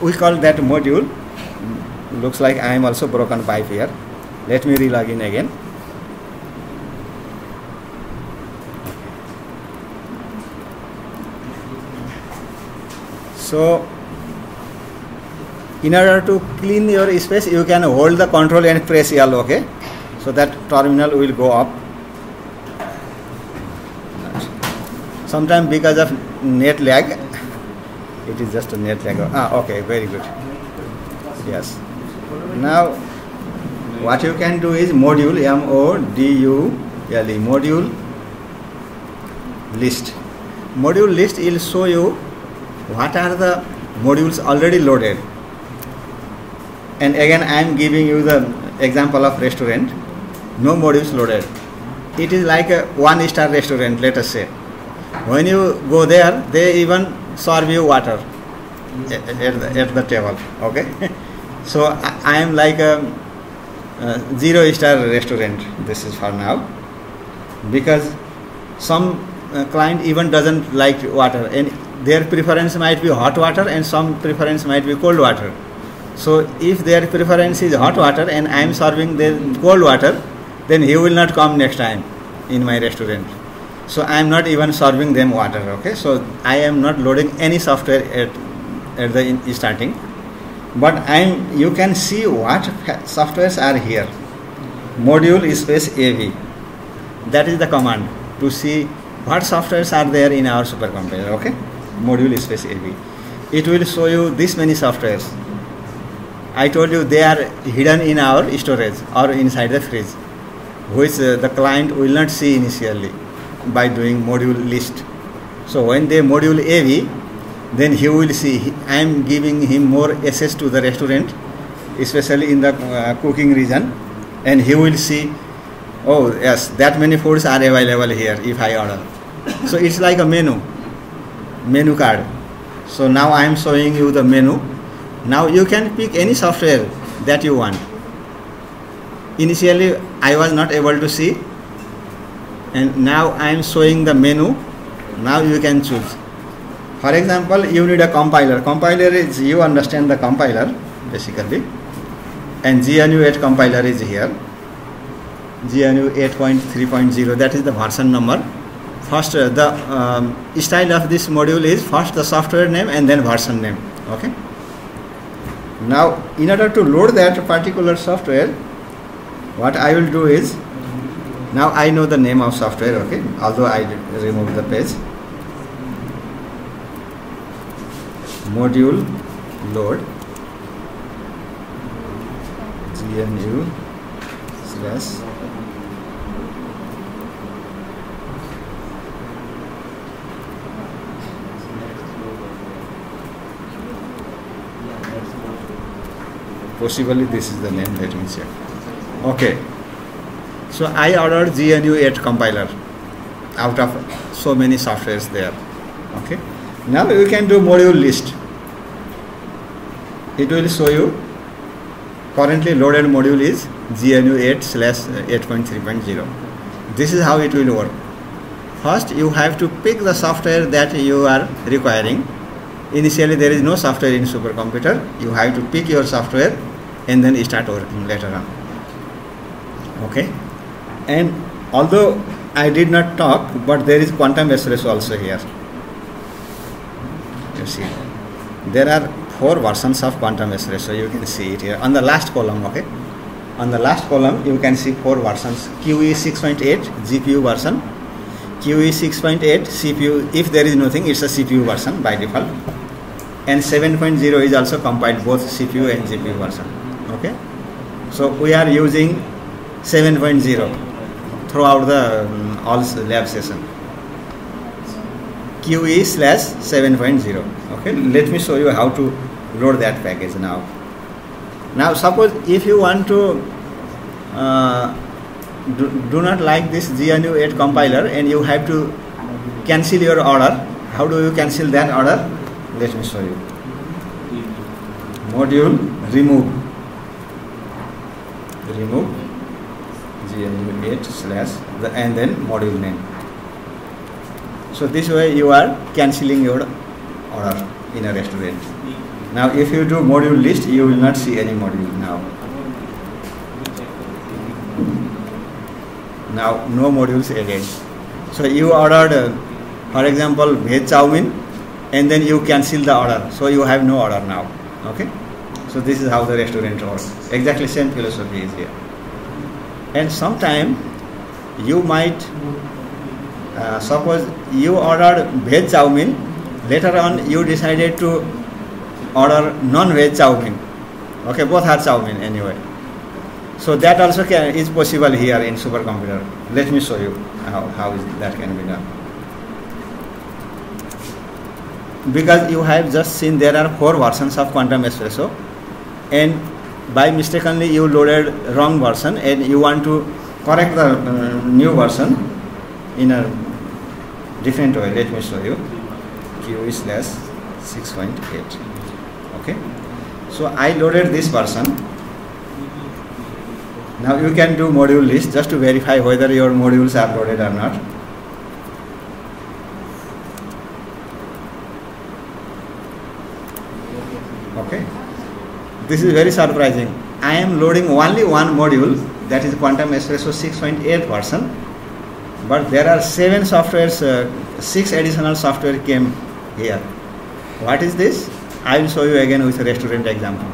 we call that module. Looks like i am also broken pipe here. Let me relog in again. So in order to clean your space you can hold the control and press l okay? So that terminal will go up. Sometimes because of net lag it is just a net lag ah okay very good. Yes. Now what you can do is module m o d u l e module list. Module list will show you what are the modules already loaded. And again i am giving you the example of restaurant. No modules loaded. It is like a one star restaurant let us say. When you go there they even serve you water at, the, at the table okay? So i, I am like a, uh zero star restaurant this is for now because some uh, client even doesn't like water and their preference might be hot water and some preference might be cold water. So if their preference is hot water and i am serving them cold water then he will not come next time in my restaurant so i am not even serving them water okay? So i am not loading any software at, at the in, starting. But i am you can see what softwares are here. Module space av that is the command to see what softwares are there in our supercomputer okay? Module space av it will show you this many softwares. I told you they are hidden in our storage or inside the fridge which uh, the client will not see initially by doing module list. So when they module av then he will see i am giving him more access to the restaurant especially in the uh, cooking region and he will see oh yes that many foods are available here if i order. So it's like a menu menu card. So now i am showing you the menu. Now you can pick any software that you want. Initially i was not able to see and now i am showing the menu. Now you can choose. For example you need a compiler. Compiler is you understand the compiler basically. And gnu 8 compiler is here. Gnu 8.3.0 that is the version number. First uh, the um, style of this module is first the software name and then version name okay? Now in order to load that particular software what i will do is now i know the name of software okay? Although i did remove the page. Module load. Gnu slash. Possibly this is the name let me check. Okay so i ordered gnu 8 compiler. Out of so many softwares there. Okay? Now you can do module list. It will show you. Currently loaded module is gnu 8 slash 8.3.0 this is how it will work. First you have to pick the software that you are requiring. Initially there is no software in supercomputer. You have to pick your software and then start working later on. Okay and although i did not talk but there is quantum espresso also here. You see there are four versions of quantum espresso you can see it here. On the last column okay? On the last column you can see four versions. Qe 6.8 gpu version. Qe 6.8 cpu if there is nothing it's a cpu version by default. And 7.0 is also compiled both cpu and gpu version okay? So we are using 7.0 throughout the um, all lab session QE slash 7.0 okay let me show you how to load that package now. Now suppose if you want to uh, do, do not like this GNU 8 compiler and you have to cancel your order, how do you cancel that order? Let me show you. Module remove. Remove GNU 8 slash the, and then module name. So this way you are cancelling your order in a restaurant. Now if you do module list, you will not see any module now. Now no modules again. So you ordered, uh, for example, veg chowmin, and then you cancel the order. So you have no order now. Okay. So this is how the restaurant works. Exactly same philosophy is here. And sometime you might uh, suppose you ordered veg chowmin, later on you decided to order non-veg chowmin. Okay, both are chowmin anyway. So that also can, is possible here in supercomputer. Let me show you how, how is that can be done. Because you have just seen there are four versions of Quantum Espresso and by mistakenly you loaded wrong version and you want to correct the uh, new version in a different way. Let me show you. QE slash 6.8. Okay. So I loaded this version. Now you can do module list just to verify whether your modules are loaded or not. This is very surprising. I am loading only one module that is Quantum Espresso 6.8 version but there are seven softwares, uh, six additional software came here. What is this? I will show you again with a restaurant example.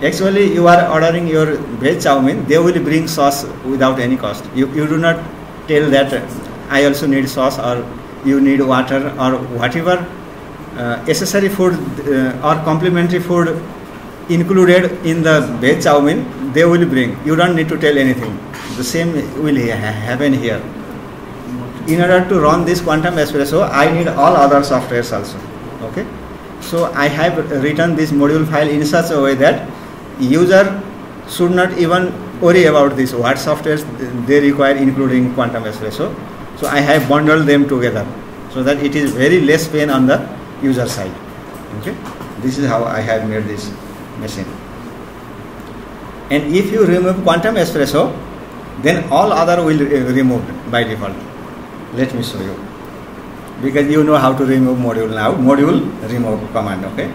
Actually, you are ordering your veg chow mein, they will bring sauce without any cost. You, you do not tell that uh, I also need sauce or you need water or whatever uh, accessory food uh, or complementary food included in the veg chow mein, they will bring. You don't need to tell anything. The same will happen here. In order to run this quantum espresso, I need all other softwares also. Okay. So I have written this module file in such a way that user should not even worry about this what softwares they require including quantum espresso. So I have bundled them together so that it is very less pain on the user side. Okay. This is how I have made this machine. And if you remove quantum espresso, then all other will be removed by default. Let me show you. Because you know how to remove module now. Module remove command, okay?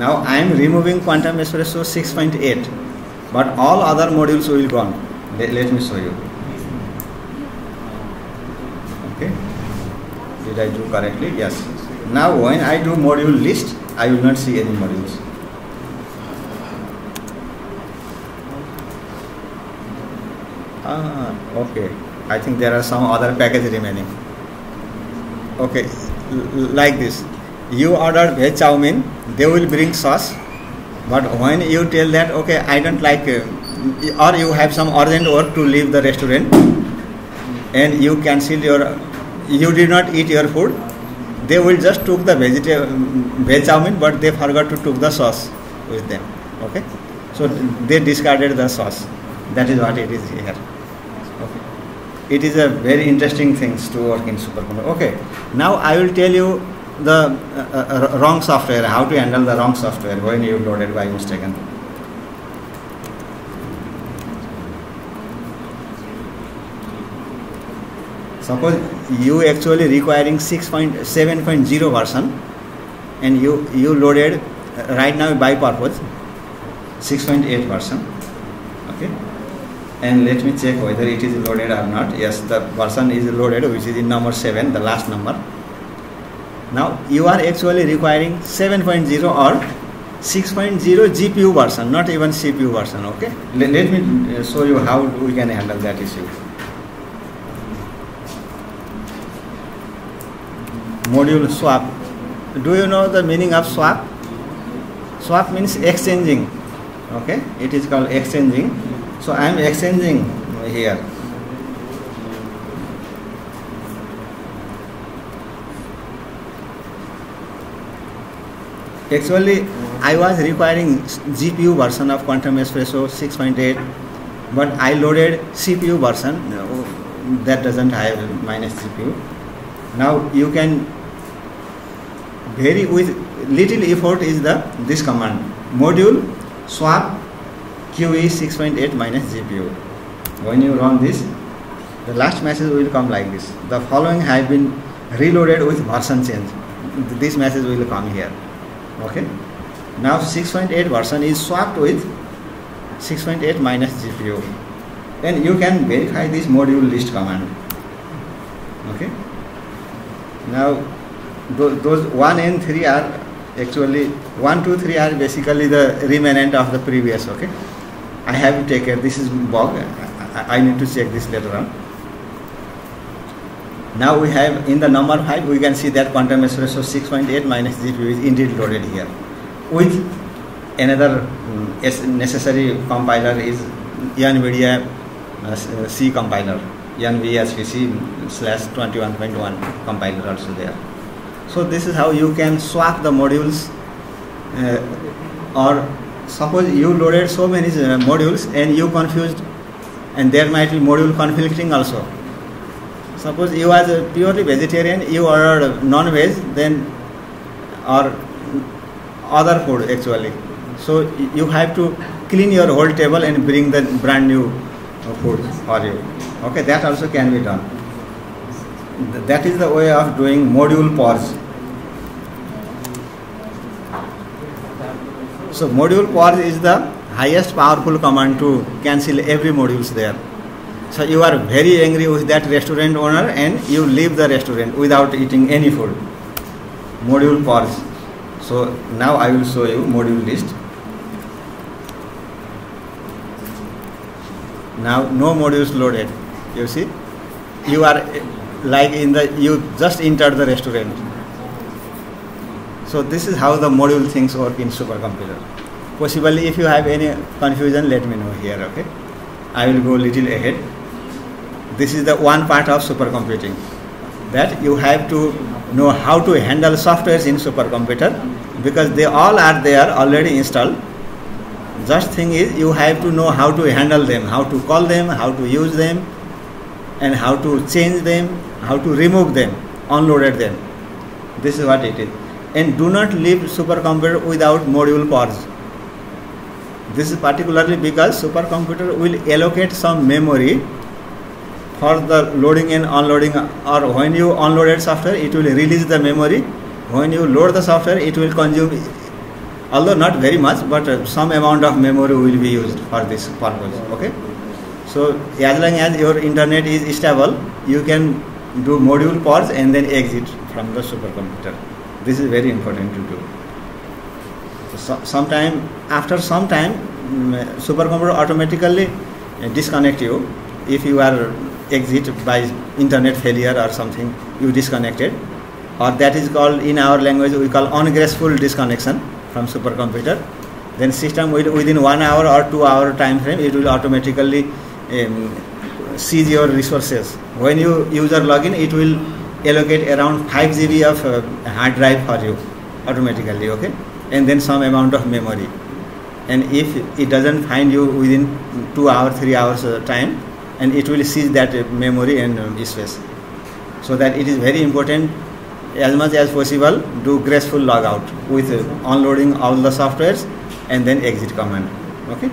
Now I am removing Quantum Espresso 6.8, but all other modules will gone. Let, let me show you. Okay. Did I do correctly? Yes. Now when I do module list, I will not see any modules. Ah, okay. I think there are some other package remaining. Okay, like this. You order veg chow mein, they will bring sauce. But when you tell that, okay, I don't like, uh, or you have some urgent work to leave the restaurant, and you cancel your, you did not eat your food, they will just took the vegetable veg chow mein, but they forgot to took the sauce with them. Okay, so they discarded the sauce. That is what it is here. Okay, it is a very interesting things to work in supercomputer. Okay, now I will tell you the uh, uh, wrong software, how to handle the wrong software when you loaded by mistaken. Suppose you actually requiring 6.7.0 version and you, you loaded uh, right now by purpose 6.8 version. Okay. And let me check whether it is loaded or not. Yes, the version is loaded which is in number 7, the last number. Now you are actually requiring 7.0 or 6.0 GPU version, not even CPU version. Okay. Let, me uh, show you how we can handle that issue. Module swap. Do you know the meaning of swap? Swap means exchanging. Okay, it is called exchanging. So I am exchanging here. Actually, I was requiring GPU version of Quantum Espresso 6.8, but I loaded CPU version no, that doesn't have minus GPU. Now you can vary with little effort is the this command module swap QE 6.8 minus GPU. When you run this, the last message will come like this. The following have been reloaded with version change. This message will come here okay now 6.8 version is swapped with 6.8 minus GPU then you can verify this module list command okay now those, those 1 and 3 are actually 1 2 3 are basically the remnant of the previous okay? I have to take care this is bug I, I need to check this later on. Now we have in the number 5 we can see that quantum espresso 6.8 minus GPU is indeed loaded here with another um, necessary compiler is NVIDIA uh, C compiler NVHPC slash 21.1 compiler also there so this is how you can swap the modules uh, or suppose you loaded so many uh, modules and you confused and there might be module conflicting also. Suppose you are purely vegetarian you ordered non-veg then or other food actually. So you have to clean your whole table and bring the brand new food for you. Okay that also can be done that is the way of doing module purge so module purge is the highest powerful command to cancel every modules there so you are very angry with that restaurant owner and you leave the restaurant without eating any food. Module purge. So now I will show you module list. Now no modules loaded. You see? You are like in the you just entered the restaurant. So this is how the module things work in supercomputer. Possibly if you have any confusion let me know here, okay? I will go little ahead this is the one part of supercomputing that you have to know how to handle softwares in supercomputer because they all are there already installed just thing is you have to know how to handle them how to call them how to use them and how to change them how to remove them unloaded them. This is what it is. And do not leave supercomputer without module purge this is particularly because supercomputer will allocate some memory for the loading and unloading or when you unloaded software it will release the memory. When you load the software it will consume although not very much but uh, some amount of memory will be used for this purpose okay? So as long as your internet is stable you can do module pause and then exit from the supercomputer. This is very important to do. So, sometime after some time mm, supercomputer automatically disconnect you. If you are exit by internet failure or something you disconnected. Or that is called in our language we call ungraceful disconnection from supercomputer. Then system will within one hour or two hour time frame it will automatically um, seize your resources. When you user login it will allocate around 5 GB of uh, hard drive for you automatically okay? And then some amount of memory. And if it doesn't find you within 2 hours 3 hours uh, time and it will seize that memory and um, space so that it is very important as much as possible do graceful logout with uh, unloading all the softwares and then exit command okay?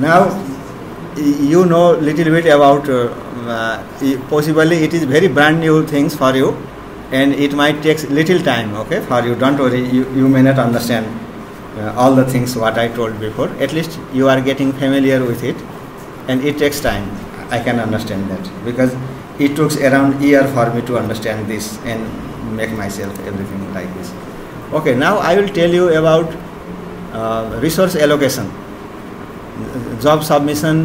Now you know little bit about uh, uh, possibly it is very brand new things for you and it might take little time okay for you. Don't worry you, you may not understand uh, all the things what i told before. At least you are getting familiar with it and it takes time. I can understand that because it took around year for me to understand this and make myself everything like this. Okay now i will tell you about uh, resource allocation job submission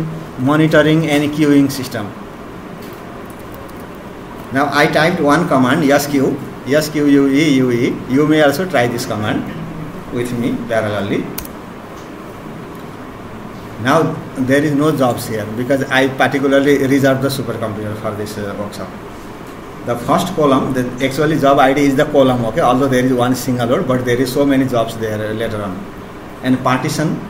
monitoring and queuing system now i typed one command sq sque you may also try this command with me parallelly Now there is no jobs here because I particularly reserved the supercomputer for this uh, workshop. The first column, the actually job ID is the column, okay, although there is one single node, but there is so many jobs there uh, later on. And partition,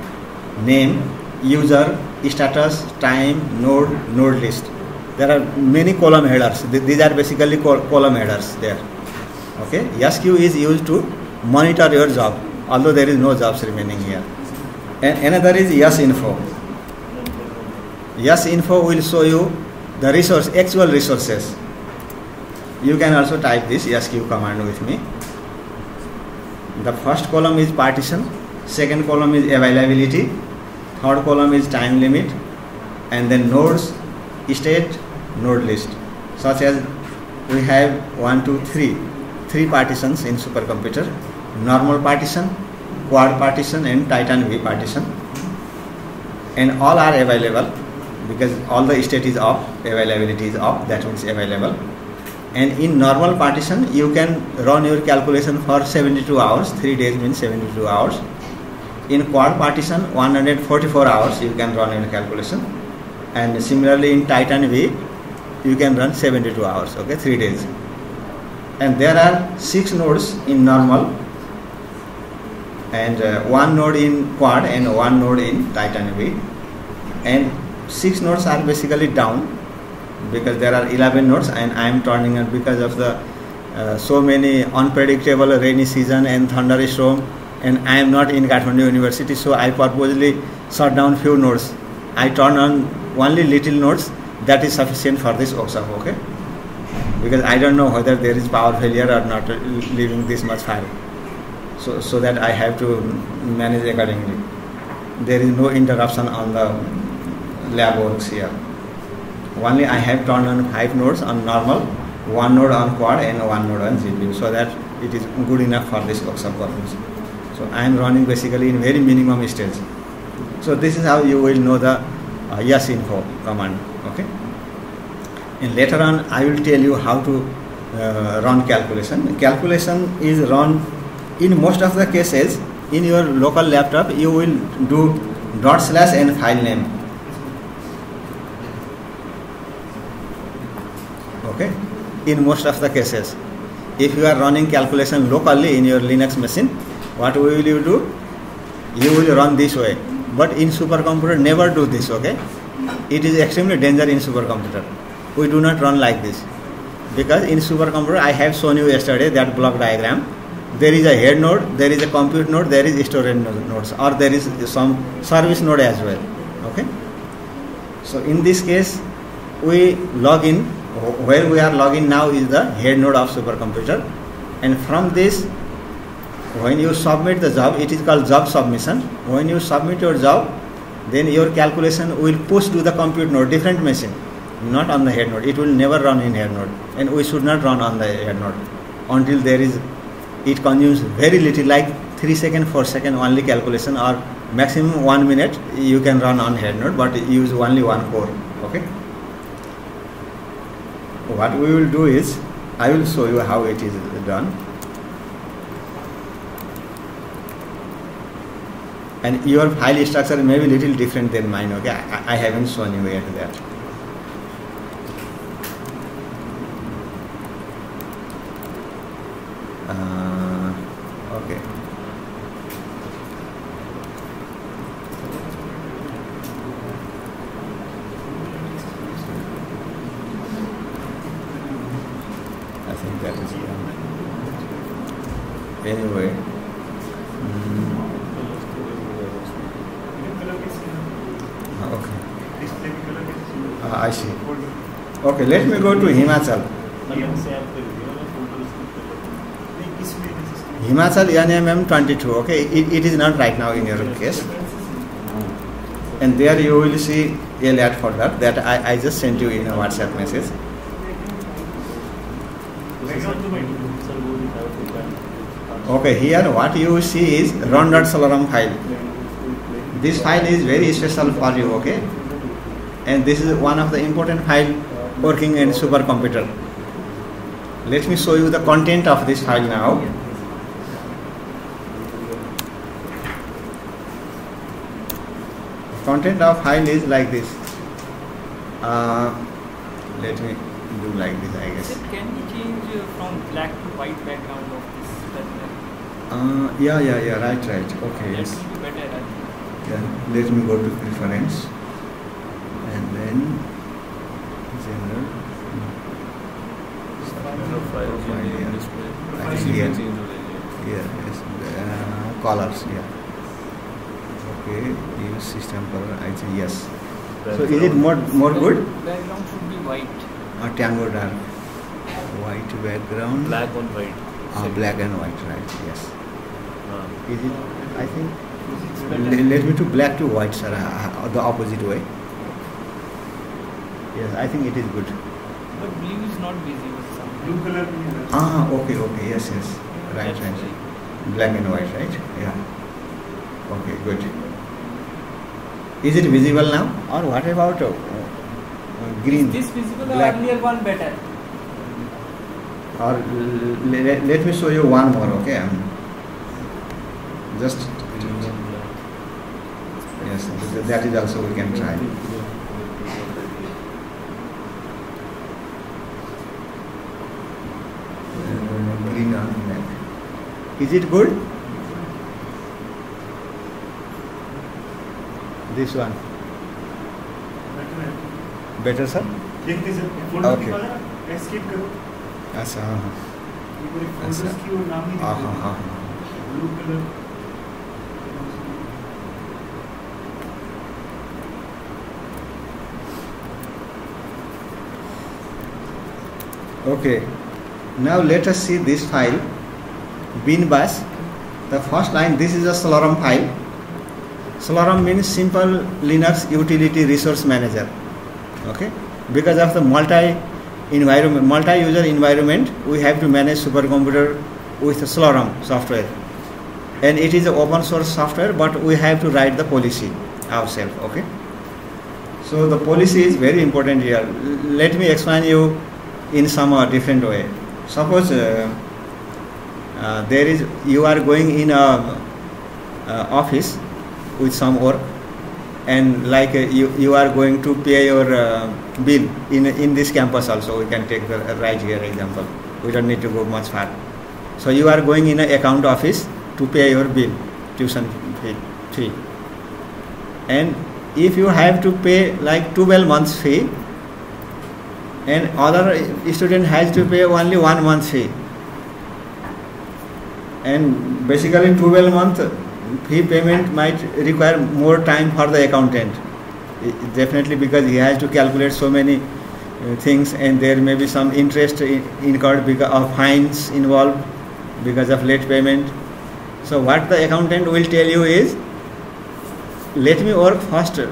name, user, status, time, node, node list. There are many column headers. These are basically column headers there. Okay, SQ is used to monitor your job, although there is no jobs remaining here. And another is yes info. Yes info will show you the resource, actual resources. You can also type this SQ command with me. The first column is partition, second column is availability, third column is time limit, and then nodes, state, node list. Such as we have one, two, three, three partitions in supercomputer: normal partition, quad partition, and Titan V partition. And all are available because all the state is off, availability is off. That means available. And in normal partition, you can run your calculation for 72 hours. Three days means 72 hours. In quad partition, 144 hours you can run your calculation. And similarly in Titan V, you can run 72 hours. Okay, three days. And there are six nodes in normal, and uh, one node in quad and one node in Titan V. And six nodes are basically down because there are 11 nodes and I am turning it because of the uh, so many unpredictable rainy season and thunderstorm and I am not in Kathmandu University so I purposely shut down few nodes. I turn on only little nodes that is sufficient for this workshop okay because I don't know whether there is power failure or not leaving this much file so, so that I have to manage accordingly. There is no interruption on the lab works here. Only I have turned on five nodes on normal, one node on quad and one node on GPU so that it is good enough for this workshop purpose. So I am running basically in very minimum stage. So this is how you will know the uh, sinfo command. Okay. And later on I will tell you how to uh, run calculation. Calculation is run in most of the cases in your local laptop you will do dot slash and file name okay in most of the cases if you are running calculation locally in your linux machine what will you do? You will run this way. But in supercomputer never do this okay? It is extremely dangerous in supercomputer. We do not run like this. Because in supercomputer i have shown you yesterday that block diagram. There is a head node there is a compute node there is storage node- nodes or there is some service node as well okay? So in this case we log in. Where we are logging now is the head node of supercomputer. And from this when you submit the job it is called job submission. When you submit your job then your calculation will push to the compute node different machine not on the head node. It will never run in head node and we should not run on the head node until there is it consumes very little like 3 second 4 second only calculation or maximum 1 minute you can run on head node but use only one core okay? What we will do is i will show you how it is done and your file structure may be little different than mine okay? I, I haven't shown you yet that uh, okay I think that is done. Anyway, mm, okay. Ah, I see. Okay, let me go to Himachal. Himachal NMM 22. Okay, it, it is not right now in your case. And there you will see a lat folder that I, I just sent you in a WhatsApp message. Okay, here what you see is run.slurm file. This file is very special for you, okay? And this is one of the important file working in supercomputer. Let me show you the content of this file now. content of file is like this. Uh, let me do like this, I guess. Can we change uh, from black to white background of this? Uh, yeah, yeah, yeah, right, right. Okay, yes. better. Yeah, let me go to preference and then in. I think uh, colors, yeah. Okay, use system color, I say yes. So is it more more good? Background should be white. Or tango dark. White background. Black on white. Ah, black and white, right? Yes. Is it? I think. Let me to black to white, sir. Uh, the opposite way. Yes, I think it is good. But blue is not busy with some. Blue color. Ah, okay, okay, yes, yes. Right, right, right. Black and white, right? Yeah. Okay, good. Is it visible now? Or what about uh, uh, green? Is this visible black. or earlier one better? Or let, me show you one more, okay? Um, just. Yes, that is also we can try. Is it good? This one Better है। better, sir? देखते sir folder Okay. दिखा रहा escape करो अच्छा हाँ ये पूरे अच्छा। फोल्डर्स की और नाम नहीं हाँ दिख हाँ रहा हाँ blue colour Okay. Now let us see this file. Bin bash. The first line. This is a Slurm file. Slurm means simple Linux utility resource manager. Okay. Because of the multi environment, multi-user environment, we have to manage supercomputer with Slurm software. And it is an open source software, but we have to write the policy ourselves. Okay. So the policy is very important here. Let me explain you in some uh, different way. Suppose uh, there is you are going in a uh, office with some work, and like uh, you you are going to pay your uh, bill in in this campus also. We can take the uh, right here example. We don't need to go much far. So you are going in a account office to pay your bill, tuition fee, fee. and if you have to pay like 12 months fee and other student has to pay only one month fee and basically 12 month fee payment might require more time for the accountant. I- definitely because he has to calculate so many uh, things and there may be some interest i- incurred because of fines involved because of late payment. So what the accountant will tell you is let me work first uh,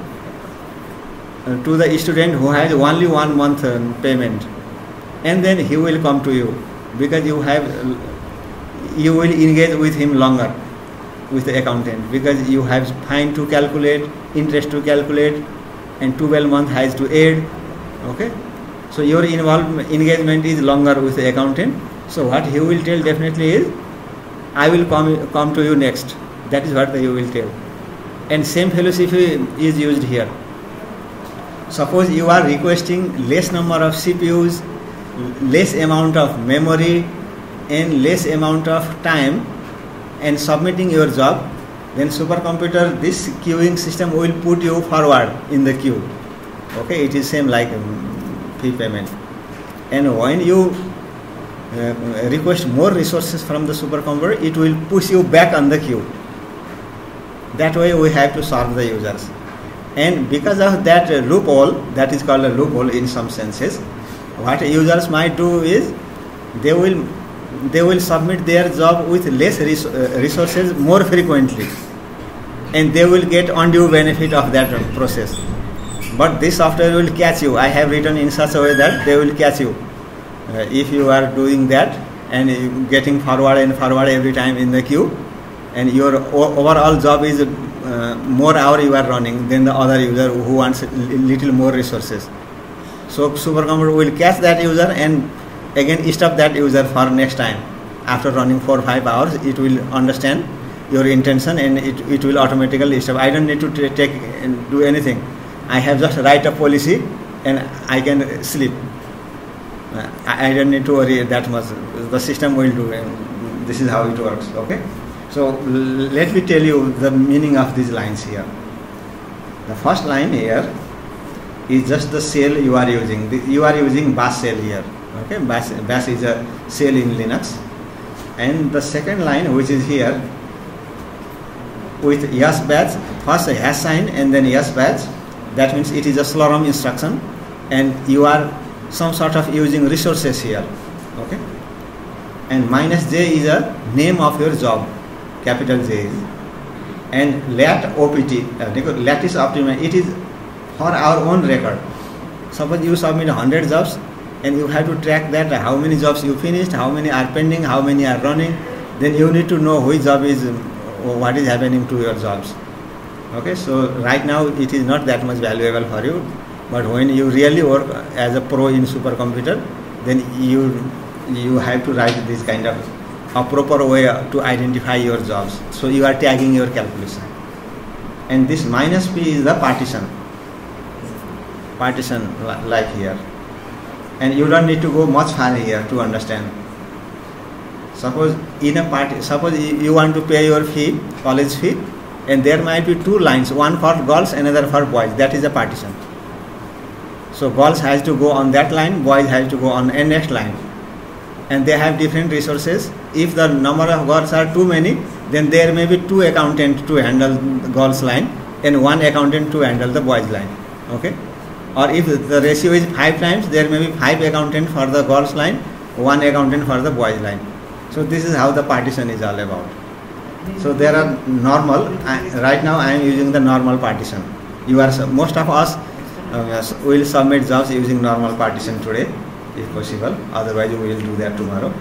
to the student who has only one month uh, payment. And then he will come to you because you have you will engage with him longer with the accountant because you have fine to calculate interest to calculate and 12 month has to aid okay? So your involvement engagement is longer with the accountant. So what he will tell definitely is i will come come to you next. That is what he will tell. And same philosophy is used here. Suppose you are requesting less number of cpus less amount of memory and less amount of time and submitting your job then supercomputer this queuing system will put you forward in the queue. Okay it is same like um, fee payment. And when you uh, request more resources from the supercomputer it will push you back on the queue. That way we have to serve the users. And because of that loophole that is called a loophole in some senses what users might do is they will they will submit their job with less res- uh, resources more frequently. And they will get undue benefit of that process. But this software will catch you. I have written in such a way that they will catch you uh, if you are doing that and getting forward and forward every time in the queue. And your overall job is uh, more hour you are running than the other user who wants little more resources. So supercomputer will catch that user and again stop that user for next time after running 4 5 hours it will understand your intention and it, it will automatically stop. I don't need to ta- take and do anything. I have just write a policy and I can sleep. Uh, I, I don't need to worry that much. The system will do and this is how it works. Okay. So let me tell you the meaning of these lines here. The first line here is just the cell you are using. You are using bash cell here. Okay, bash, bash is a shell in Linux. And the second line, which is here, with SBATCH, first a hash sign and then SBATCH. That means it is a slurm instruction, and you are some sort of using resources here. Okay, and minus j is a name of your job, capital J. Is and lat opt uh, because lattice optimize it is for our own record. Suppose you submit 100 jobs and you have to track that how many jobs you finished how many are pending how many are running. Then you need to know which job is what is happening to your jobs. Okay so right now it is not that much valuable for you. But when you really work as a pro in supercomputer then you you have to write this kind of a proper way to identify your jobs. So you are tagging your calculation. And this minus p is the partition. Partition li- like here and you don't need to go much far here to understand. Suppose in a party suppose you want to pay your fee college fee and there might be two lines one for girls another for boys. That is a partition. So girls has to go on that line boys has to go on a next line. And they have different resources. If the number of girls are too many then there may be two accountants to handle the girls line and one accountant to handle the boys line. Okay or if the ratio is five times there may be five accountant for the girls line one accountant for the boys line. So this is how the partition is all about. So there are normal right now i am using the normal partition. You are most of us uh, will submit jobs using normal partition today if possible. Otherwise we will do that tomorrow.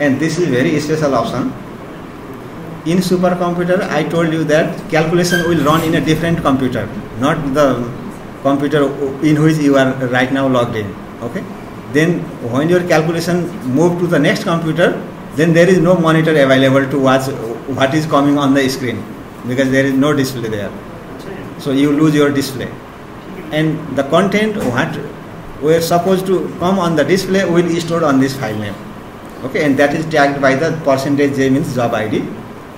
And this is very special option. In supercomputer i told you that calculation will run in a different computer not the computer in which you are right now logged in okay? Then when your calculation move to the next computer then there is no monitor available to watch what is coming on the screen because there is no display there. So you lose your display. And the content what were supposed to come on the display will be stored on this file name okay? And that is tagged by the percentage j means job id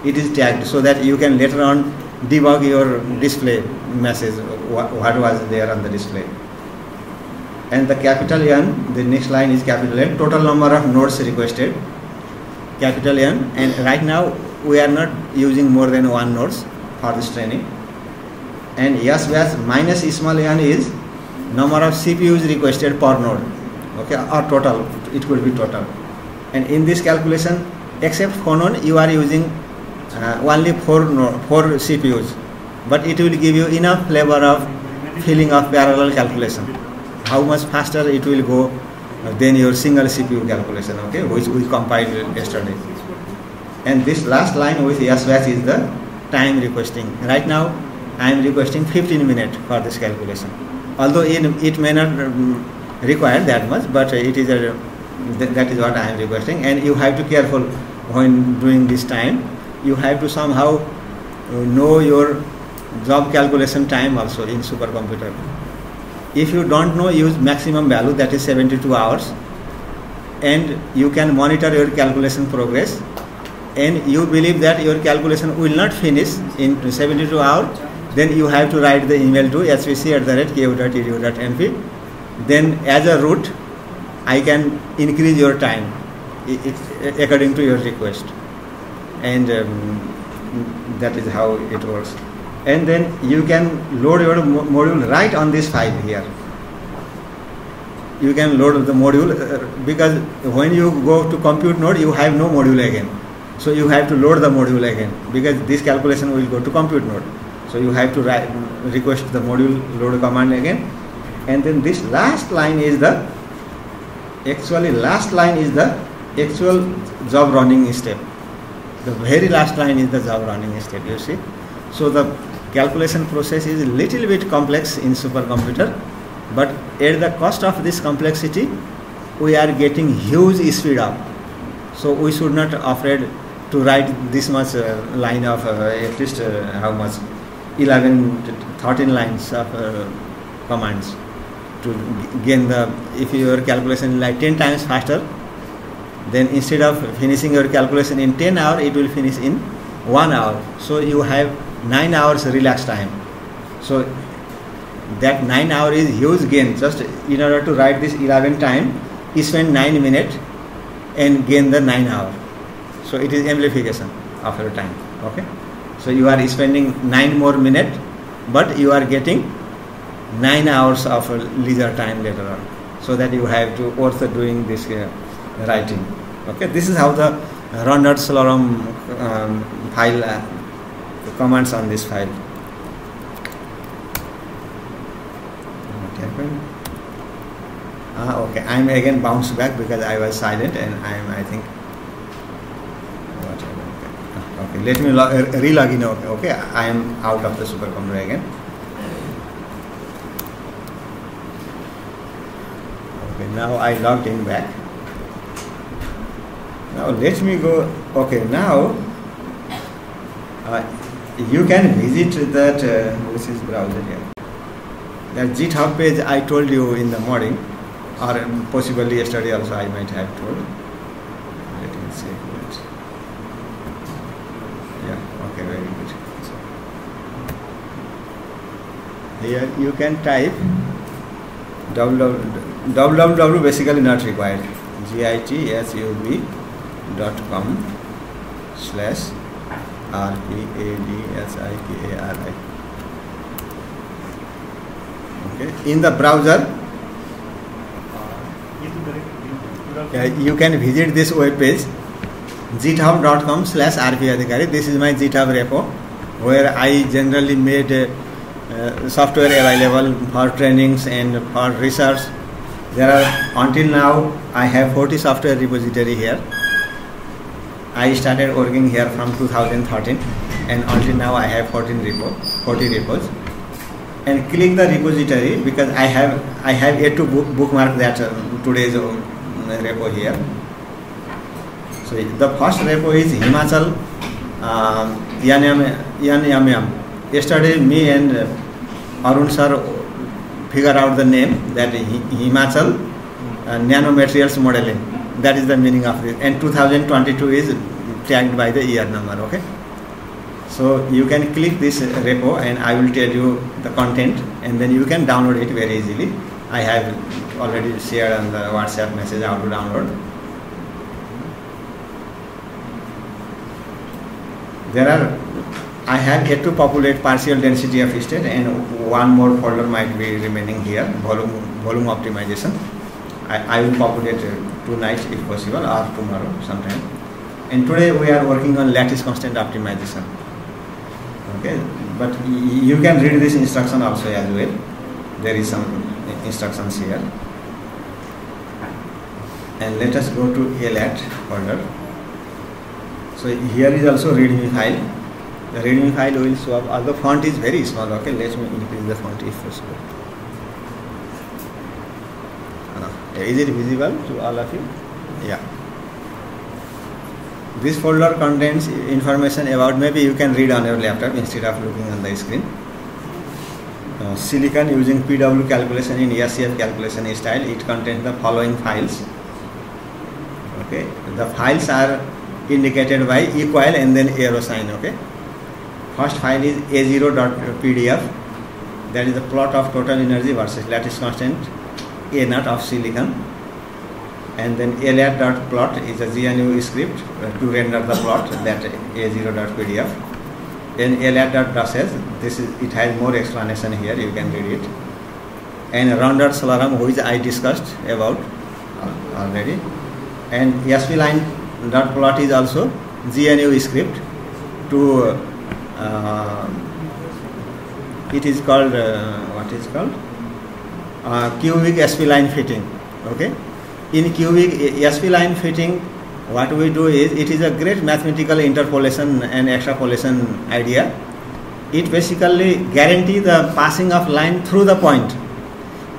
it is tagged so that you can later on debug your display message wha- what was there on the display. And the capital n the next line is capital n. Total number of nodes requested capital n. And right now we are not using more than one nodes for this training. And SBATCH minus small n is number of cpus requested per node. Okay or total it could be total. And in this calculation except phonon you are using uh, only four four cpus but it will give you enough flavor of feeling of parallel calculation how much faster it will go uh, than your single cpu calculation okay which we compiled yesterday and this last line with yes batch is the time requesting right now i am requesting 15 minutes for this calculation although it, it may not um, require that much but it is a th- that is what i am requesting and you have to careful when doing this time you have to somehow uh, know your job calculation time also in supercomputer. If you don't know use maximum value that is 72 hours and you can monitor your calculation progress and you believe that your calculation will not finish in 72 hours then you have to write the email to svc at the rate ku.edu.np then as a route i can increase your time according to your request and um, that is how it works. And then you can load your mo- module right on this file here. You can load the module uh, because when you go to compute node you have no module again. So you have to load the module again because this calculation will go to compute node. So you have to request the module load command again. And then this last line is the actually last line is the actual job running step the very last line is the job running step you see so the calculation process is a little bit complex in supercomputer but at the cost of this complexity we are getting huge speed up. So we should not afraid to write this much uh, line of uh, at least uh, how much 11 to 13 lines of uh, commands to gain the if your calculation like 10 times faster then instead of finishing your calculation in 10 hour it will finish in 1 hour. So you have 9 hours relaxed time. So that 9 hour is huge gain. Just in order to write this 11 time you spend 9 minutes and gain the 9 hour. So it is amplification of your time. Okay? So you are spending 9 more minutes but you are getting 9 hours of leisure time later on. So that you have to worth doing this uh, writing. Okay this is how the run.slurm um, file uh, comments on this file. What happened ah okay. I'm again bounced back because i was silent and i'm i think what happened? Ah, okay. Let me log, uh, re-log in. Okay, okay. I am out of the supercomputer again. Okay now i logged in back now let me go okay now uh, you can visit that uh, is browser here. That github page i told you in the morning or um, possibly yesterday also i might have told. Let me see yeah okay very good. Here you can type www www basically not required. github dot com slash r p a d s i k a r i. Okay in the browser. You can visit this web page github.com slash rpadhikari this is my github repo where i generally made uh, uh, software available for trainings and for research. There are until now i have 40 software repository here i started working here from 2013 and until now i have 14 repo 40 repos and click the repository because I have I have yet to book, bookmark that uh, today's uh, repo here. So the first repo is Himachal NMM. Yesterday me and uh, Arun sir figure out the name that Himachal uh, nanomaterials modeling. That is the meaning of it. And 2022 is tagged by the year number. Okay. So you can click this repo and I will tell you the content and then you can download it very easily. I have already shared on the WhatsApp message how to download. There are, I have yet to populate partial density of state and one more folder might be remaining here, volume, volume optimization. I, I will populate uh, tonight if possible or tomorrow sometime. And today we are working on lattice constant optimization. Okay but you can read this instruction also as well. There is some instructions here. And let us go to lat folder so here is also readme file. The readme file will show up although font is very small okay let me increase the font if possible Uh, is it visible to all of you yeah this folder contains information about maybe you can read on your laptop instead of looking on the screen. Uh, silicon using PW calculation in SCF calculation style. It contains the following files. Okay, the files are indicated by equal and then arrow sign. Okay, first file is a0.pdf. That is the plot of total energy versus lattice constant A naught of silicon. And then LR dot plot is a GNU script uh, to render the plot that a0.pdf then process this is it has more explanation here you can read it. And run.slurm which I discussed about already. And spline dot plot is also GNU script to uh, it is called uh, what is called uh, cubic spline fitting okay in cubic spline fitting what we do is it is a great mathematical interpolation and extrapolation idea it basically guarantee the passing of line through the point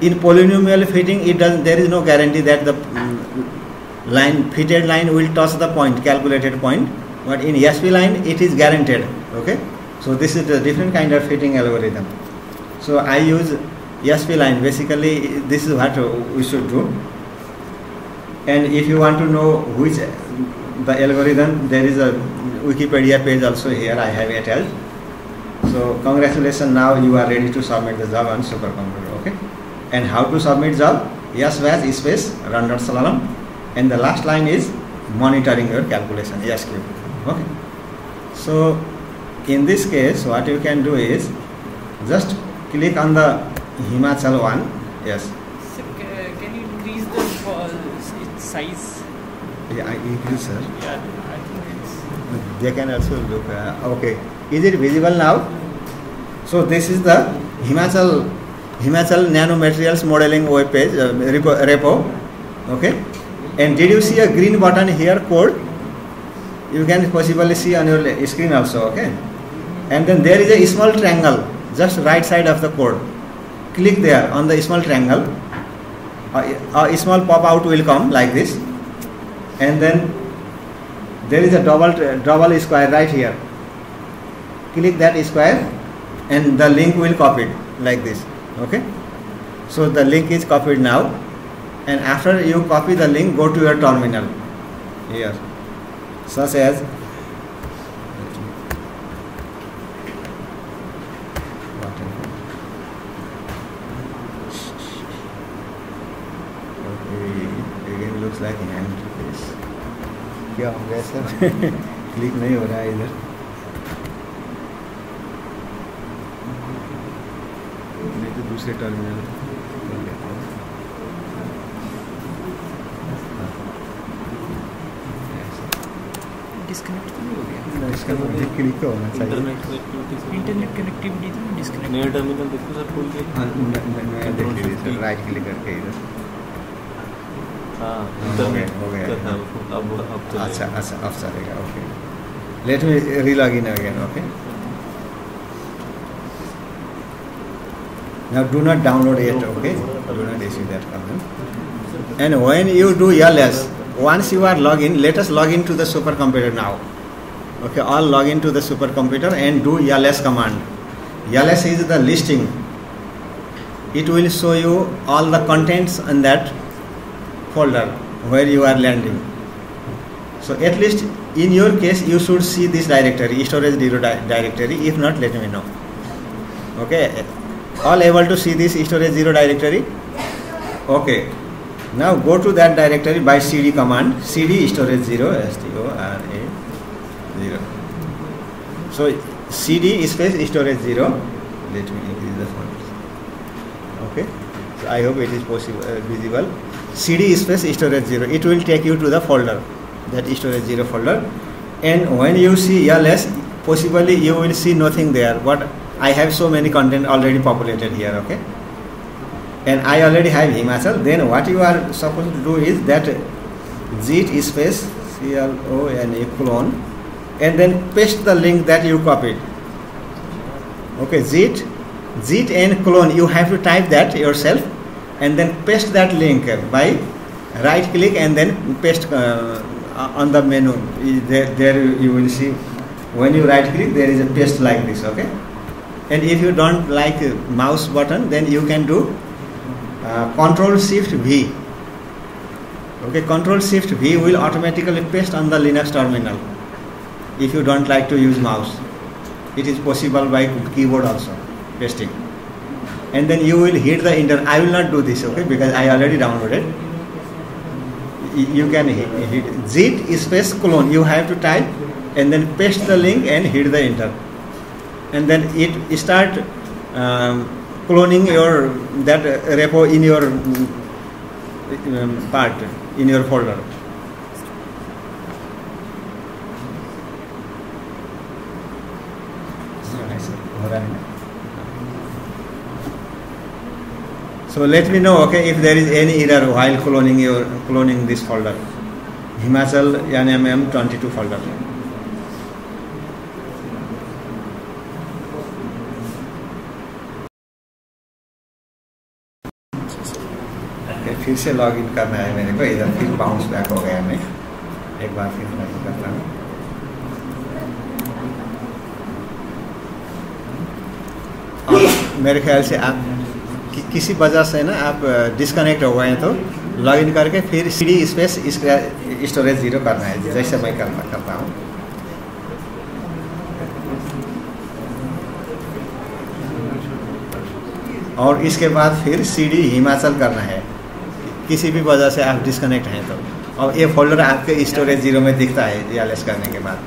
in polynomial fitting it does there is no guarantee that the mm, line fitted line will touch the point calculated point but in ESP line it is guaranteed. Okay, so this is a different kind of fitting algorithm. So I use ESP line. Basically, this is what we should do. And if you want to know which the algorithm, there is a Wikipedia page also here. I have attached. So congratulations, now you are ready to submit the job on supercomputer. Okay, and how to submit job? Yes, was space run slurm, and the last line is monitoring your calculation. squeue. Okay. So in this case, what you can do is just click on the Himachal one. Yes. Sir, can you increase the uh, size? Yeah, I agree, sir. Yeah, I think it's. They can also look. Uh, okay. Is it visible now? So this is the Himachal Himachal Nanomaterials Modeling web page uh, repo, repo. Okay. And did you see a green button here? Code. You can possibly see on your screen also. Okay. And then there is a small triangle just right side of the code. Click there on the small triangle. A, a small pop out will come like this, and then there is a double double square right here. Click that square and the link will copied like this. Okay? So the link is copied now. And after you copy the link go to your terminal here such as sir. Click नहीं हो रहा है इधर। नहीं तो दूसरे terminal disconnect तो नहीं हो गया। होना चाहिए। इंटरनेट कनेक्टिविटी तो डिस्कनेक्ट नया टर्मिनल देखो सर खोल के। हाँ मैं- मैं- मैं देख लीजिए सर राइट क्लिक करके इधर। हाँ हो इंटरनेट गया, हो गया। करना है उसको अब अब चलेगा। अच्छा अच्छा अब चलेगा okay let me relog in again okay now do not download it okay do not issue that comment and when you do ls once you are login let us log into the supercomputer now okay all log into the supercomputer and do ls command ls is the listing it will show you all the contents in that folder where you are landing. So at least in your case you should see this directory storage directory. If not let me know. Okay? All able to see this storage zero directory? Okay. Now go to that directory by cd command. cd storage zero sto r a zero. So cd space storage zero. Let me increase the font. Okay? So i hope it is possible uh, visible cd space storage zero. It will take you to the folder. That storage zero folder. And when you see ls possibly you will see nothing there. But i have so many content already populated here okay? And i already have himachal. Then what you are supposed to do is that git space clone and then paste the link that you copied. Okay git git and clone you have to type that yourself and then paste that link by right click and then paste uh, on the menu. There, there you will see when you right click there is a paste like this okay? And if you don't like mouse button then you can do uh, control shift v. Okay control shift v will automatically paste on the linux terminal if you don't like to use mouse. It is possible by keyboard also pasting and then you will hit the enter i will not do this okay? Because i already downloaded. You can hit, hit git space clone you have to type and then paste the link and hit the enter. And then it start um, cloning your that repo in your um, part in your folder. हो So let me know, okay, if there is any error while cloning your cloning this folder. Himachal NMM 22 folder. Okay, फिर से log in करना है मेरे को इधर फिर bounce back हो गया मैं एक बार फिर लॉग इन करता हूँ और मेरे ख्याल से आप कि, किसी वजह से ना आप डिस्कनेक्ट हो गए तो लॉगिन करके फिर C D space storage zero करना है। जैसे मैं करता करता हूँ। और इसके बाद फिर सी डी हिमाचल करना है। किसी भी वजह से आप डिस्कनेक्ट हैं तो। और ये फोल्डर आपके स्टोरेज ज़ीरो में दिखता है एल करने के बाद।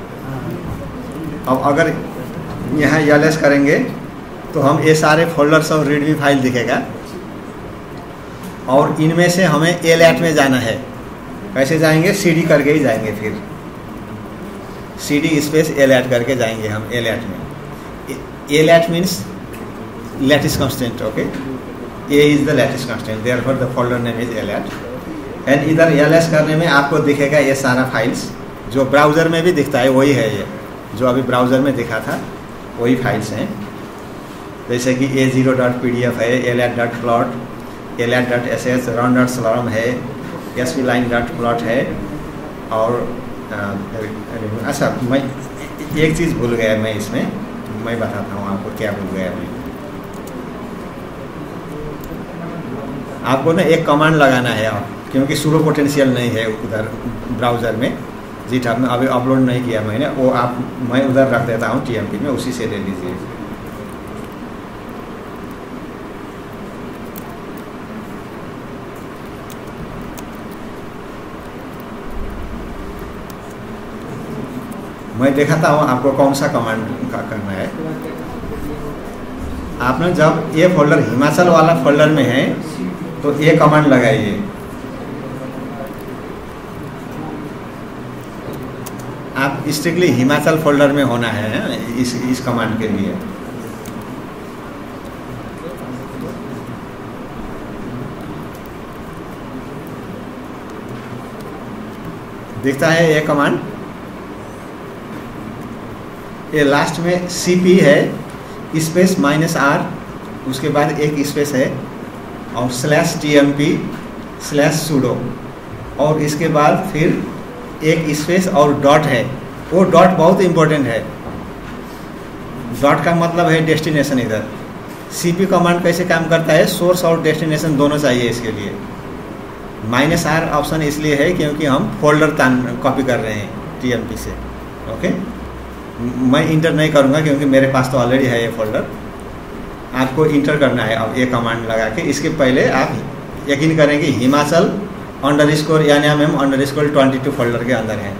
अब अगर यहाँ एल करेंगे तो हम ये सारे फोल्डर्स और रीडमी फ़ाइल दिखेगा। और इनमें से हमें एल में जाना है। कैसे जाएँगे सी डी करके ही जाएँगे फिर। C D space L at करके जाएँगे हम एल एट में। L at means lattice constant okay a is the is the lattice for the folder name is is lat and इधर ls करने में आपको दिखेगा ये सारा फाइल्स जो ब्राउज़र में भी दिखता है, वही है ये। जो अभी ब्राउज़र में दिखा था, वही फाइल्स हैं। जैसे कि A zero dot P D F है L at dot plot L at dot S S run dot slurm है S P line dot plot है, और अच्छा मैं एक चीज़ भूल गया मैं इसमें, मैं बताता हूँ आपको क्या भूल गया मैं। आपको ना एक कमांड लगाना है आप, क्योंकि सूडो पोटेंशियल नहीं है उधर ब्राउज़र में। जी ठाप में अभी अपलोड नहीं किया मैंने, वो आप, मैं उधर रख देता हूँ टीएमपी में, उसी से ले लीजिए मैं दिखाता हूँ आपको कौन सा कमांड का करना है? आपने जब ये फोल्डर हिमाचल वाला फोल्डर में है तो ये कमांड लगाइए। आप स्ट्रिक्टली हिमाचल फोल्डर में होना है, इस इस कमांड के लिए। दिखता है ये कमांड ये लास्ट में सी पी है स्पेस माइनस आर उसके बाद एक स्पेस है, और slash T M P slash sudo और इसके बाद फिर एक स्पेस और डॉट है। वो डॉट बहुत इम्पोर्टेंट है। डॉट का मतलब है डेस्टिनेशन इधर। सी पी कमांड कैसे काम करता है? सोर्स और डेस्टिनेशन दोनों चाहिए इसके लिए। माइनस आर ऑप्शन इसलिए है क्योंकि हम फोल्डर कॉपी कर रहे हैं टी एम पी से। ओके मैं इंटर नहीं करूँगा क्योंकि मेरे पास तो ऑलरेडी है ये फोल्डर आपको इंटर करना है अब ये कमांड लगा के। इसके पहले आप यकीन करें कि हिमाचल अंडर स्कोर यानी हम M underscore twenty two folder के अंदर हैं।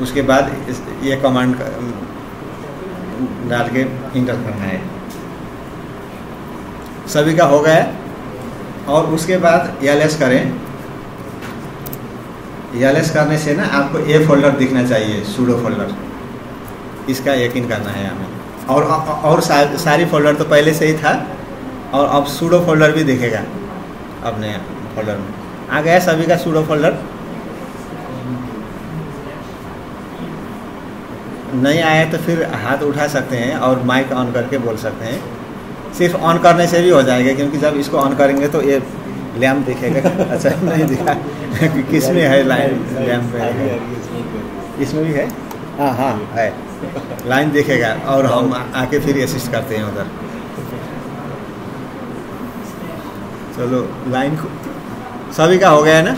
उसके बाद इस, ये कमांड डाल के इंटर करना है। सभी का हो गया। और उसके बाद एल एस करें। एल करने से ना आपको ए फोल्डर दिखना चाहिए सूडो फोल्डर इसका यकीन करना है हमें। और और सारी फोल्डर तो पहले से ही था, और अब सूडो फोल्डर भी दिखेगा अपने फोल्डर में। आ गया सभी का सूडो फोल्डर नहीं आया तो फिर हाथ उठा सकते हैं और माइक ऑन करके बोल सकते हैं। सिर्फ़ ऑन करने से भी हो जाएगा, क्योंकि जब इसको ऑन करेंगे तो ये लैम्प दिखेगा। अच्छा नहीं दिखा। किसमें है लाइन लैम्प इसमें भी है। हाँ? हाँ है। लाइन देखेगा और हम आके फिर असिस्ट करते हैं उधर। चलो लाइन को सभी का हो गया है ना?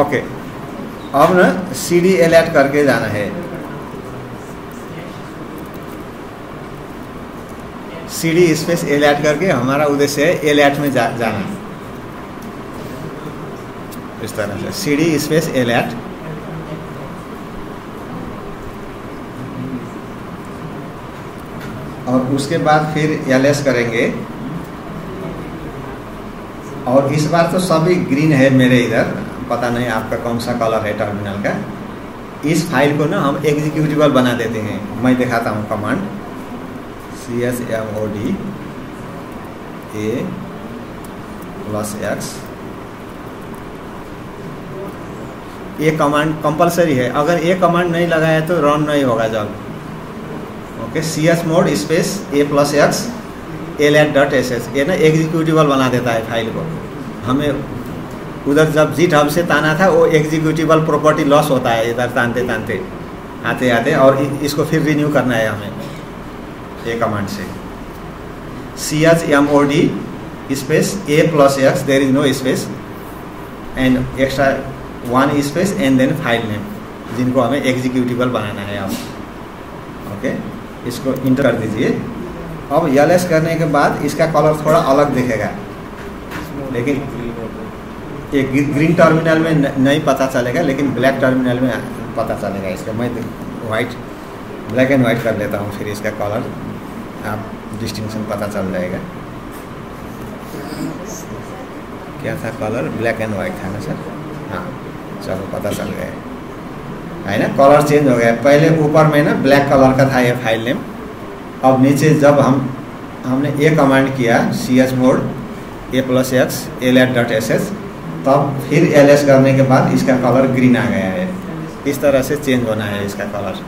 ओके अब ना सी डी अलर्ट करके जाना है। सी डी स्पेस अलर्ट करके हमारा उद्देश्य है अलर्ट में जा, जाना। इस तरह से। सी डी स्पेस अलर्ट और उसके बाद फिर एल एस करेंगे। और इस बार तो सभी ग्रीन है मेरे इधर। पता नहीं आपका कौन सा कलर है टर्मिनल का। इस फ़ाइल को ना हम एग्जीक्यूटिबल बना देते हैं। मैं दिखाता हूँ command C S M O D A plus X ये कमांड कंपलसरी है। अगर ये कमांड नहीं लगाया तो रन नहीं होगा जब okay C S mode space A plus X L eight dot S S ये ना एग्जीक्यूटिवल बना देता है फ़ाइल को। हमें उधर जब जी हब से ताना था, वो एग्जीक्यूटिवल प्रॉपर्टी लॉस होता है इधर तानते तानते, आते आते, और इसको फिर रिन्यू करना है हमें ए कमांड से। C H M O D space A plus X there is no space and extra one space and then file name जिनको हमें एग्जीक्यूटिबल बनाना है अब। ओके इसको इंटर कर दीजिए। अब एल करने के बाद इसका कलर थोड़ा अलग दिखेगा। लेकिन ये ग्रीन टर्मिनल में नहीं पता चलेगा, लेकिन ब्लैक टर्मिनल में पता चलेगा इसका। मैं वाइट ब्लैक एंड वाइट कर लेता हूँ, फिर इसका कलर आप डिस्टिंक्शन पता चल जाएगा। क्या था कलर ब्लैक एंड वाइट था ना सर? हाँ। चलो पता चल गया है। ना? कलर चेंज हो गया पहले ऊपर में ना ब्लैक कलर का था ये फ़ाइल नेम अब नीचे जब हम हमने ए कमांड किया C H mode A plus X L eight dot S S तब फिर एल एस करने के बाद इसका कलर ग्रीन आ गया है। इस तरह से चेंज होना है इसका कलर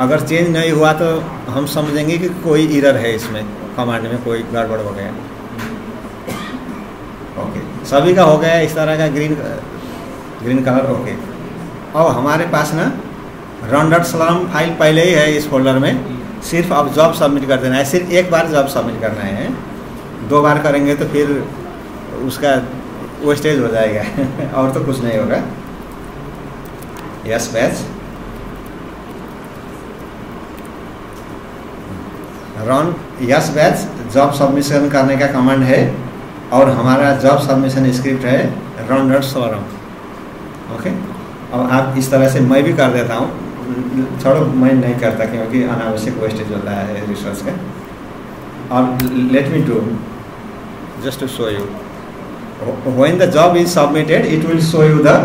अगर चेंज नहीं हुआ तो हम समझेंगे कि कोई इरर है इसमें। कमांड में कोई गड़बड़ हो गया। ओके सभी का हो गया इस तरह का ग्रीन ग्रीन कलर ओके अब हमारे पास ना रन डॉट सलाम फ़ाइल पहले ही है इस फोल्डर में। सिर्फ़ अब जॉब सबमिट कर देना है। सिर्फ़ एक बार जॉब सबमिट करना है। दो बार करेंगे तो फिर उसका वेस्टेज हो जाएगा। और तो कुछ नहीं होगा। Yes batch run yes batch job submission करने का कमांड है। और हमारा जॉब सबमिशन स्क्रिप्ट है रन डॉट सोलम ओके और आप इस तरह से मैं भी कर देता हूँ। छोड़ो, मैं नहीं करता क्योंकि अनावश्यक वेस्टेज होता है रिसर्च का। और let me do just to show you when the job is submitted it will show you the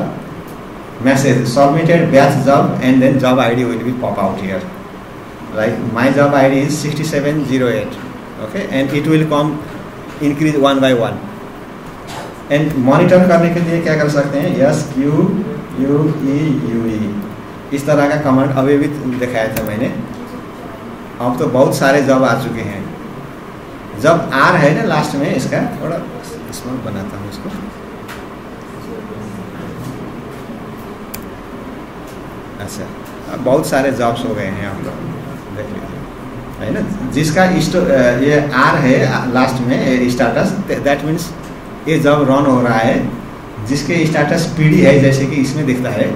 message submitted batch job and then job I D will be pop out here right my job I D is sixty seven zero eight okay and it will come increase one by one and monitor करने के लिए क्या कर सकते हैं? Yes Q U E U E इस तरह का कमांड अभी भी दिखाया था मैंने। अब तो बहुत सारे जॉब आ चुके हैं। जब आर है ना लास्ट में इसका? थोड़ा स्मॉल बनाता हूँ इसको। अच्छा बहुत सारे जॉब्स हो गए हैं आप लोग। देख लीजिए। है ना? जिसका ये आर है लास्ट में स्टाटस दैट मीन्स ये जब रन हो रहा है, जिसके स्टाटस पीडी है, जैसे कि इसमें दिखता है।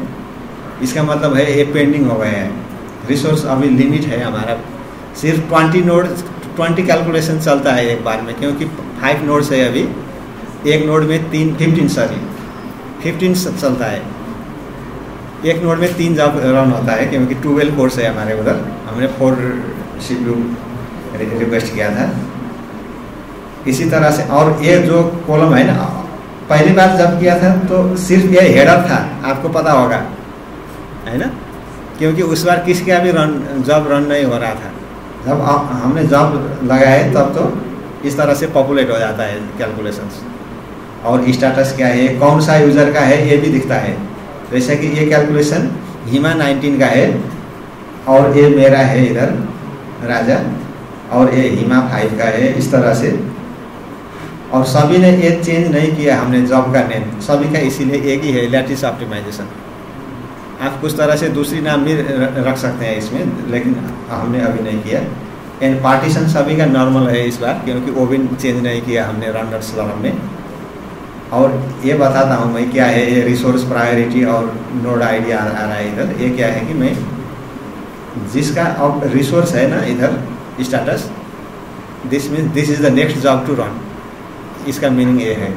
इसका मतलब है, ये पेंडिंग हो गए हैं। रिसोर्स अभी लिमिट है हमारा। सिर्फ़ ट्वेंटी नोड ट्वेंटी कैलकुलेशन चलता है एक बार में, क्योंकि फाइव नोड्स है अभी। एक नोड में तीन फिफ्टीन सॉरी फिफ्टीन चलता है। एक नोड में तीन जब रन होता है, क्योंकि ट्वेल्व कोर्स है हमारे उधर। हमने फोर सी रिक्वेस्ट किया था। इसी तरह से, और ये जो कॉलम है ना, पहली बार जब किया था तो सिर्फ़ ये हेडर था, आपको पता होगा, है ना? क्योंकि उस बार किसी का भी रन जॉब रन नहीं हो रहा था। जब आप हमने जॉब लगाए तब तो इस तरह से पॉपुलेट हो जाता है कैलकुलेशंस और स्टाटस क्या है, कौन सा यूज़र का है, ये भी दिखता है। जैसे कि ये कैलकुलेशन हिमा 19 का है, और ये मेरा है इधर राजा, और ये हिमा फाइव का है, इस तरह से। और सभी ने ये चेंज नहीं किया हमने जॉब का नेम सभी का इसीलिए एक ही है लेटिस ऑप्टिमाइजेशन आप कुछ तरह से दूसरी नाम भी रख सकते हैं इसमें लेकिन हमने अभी नहीं किया। एंड पार्टीशन सभी का नॉर्मल है इस बार क्योंकि वो भी चेंज नहीं किया हमने रनर स्लॉम में। और ये बताता हूँ मैं क्या है ये रिसोर्स प्रायोरिटी और नोड आईडी आ, आ रहा है इधर। ये क्या है कि मैं जिसका अब रिसोर्स है ना इधर status this means this is the next job to run इसका मीनिंग ये है।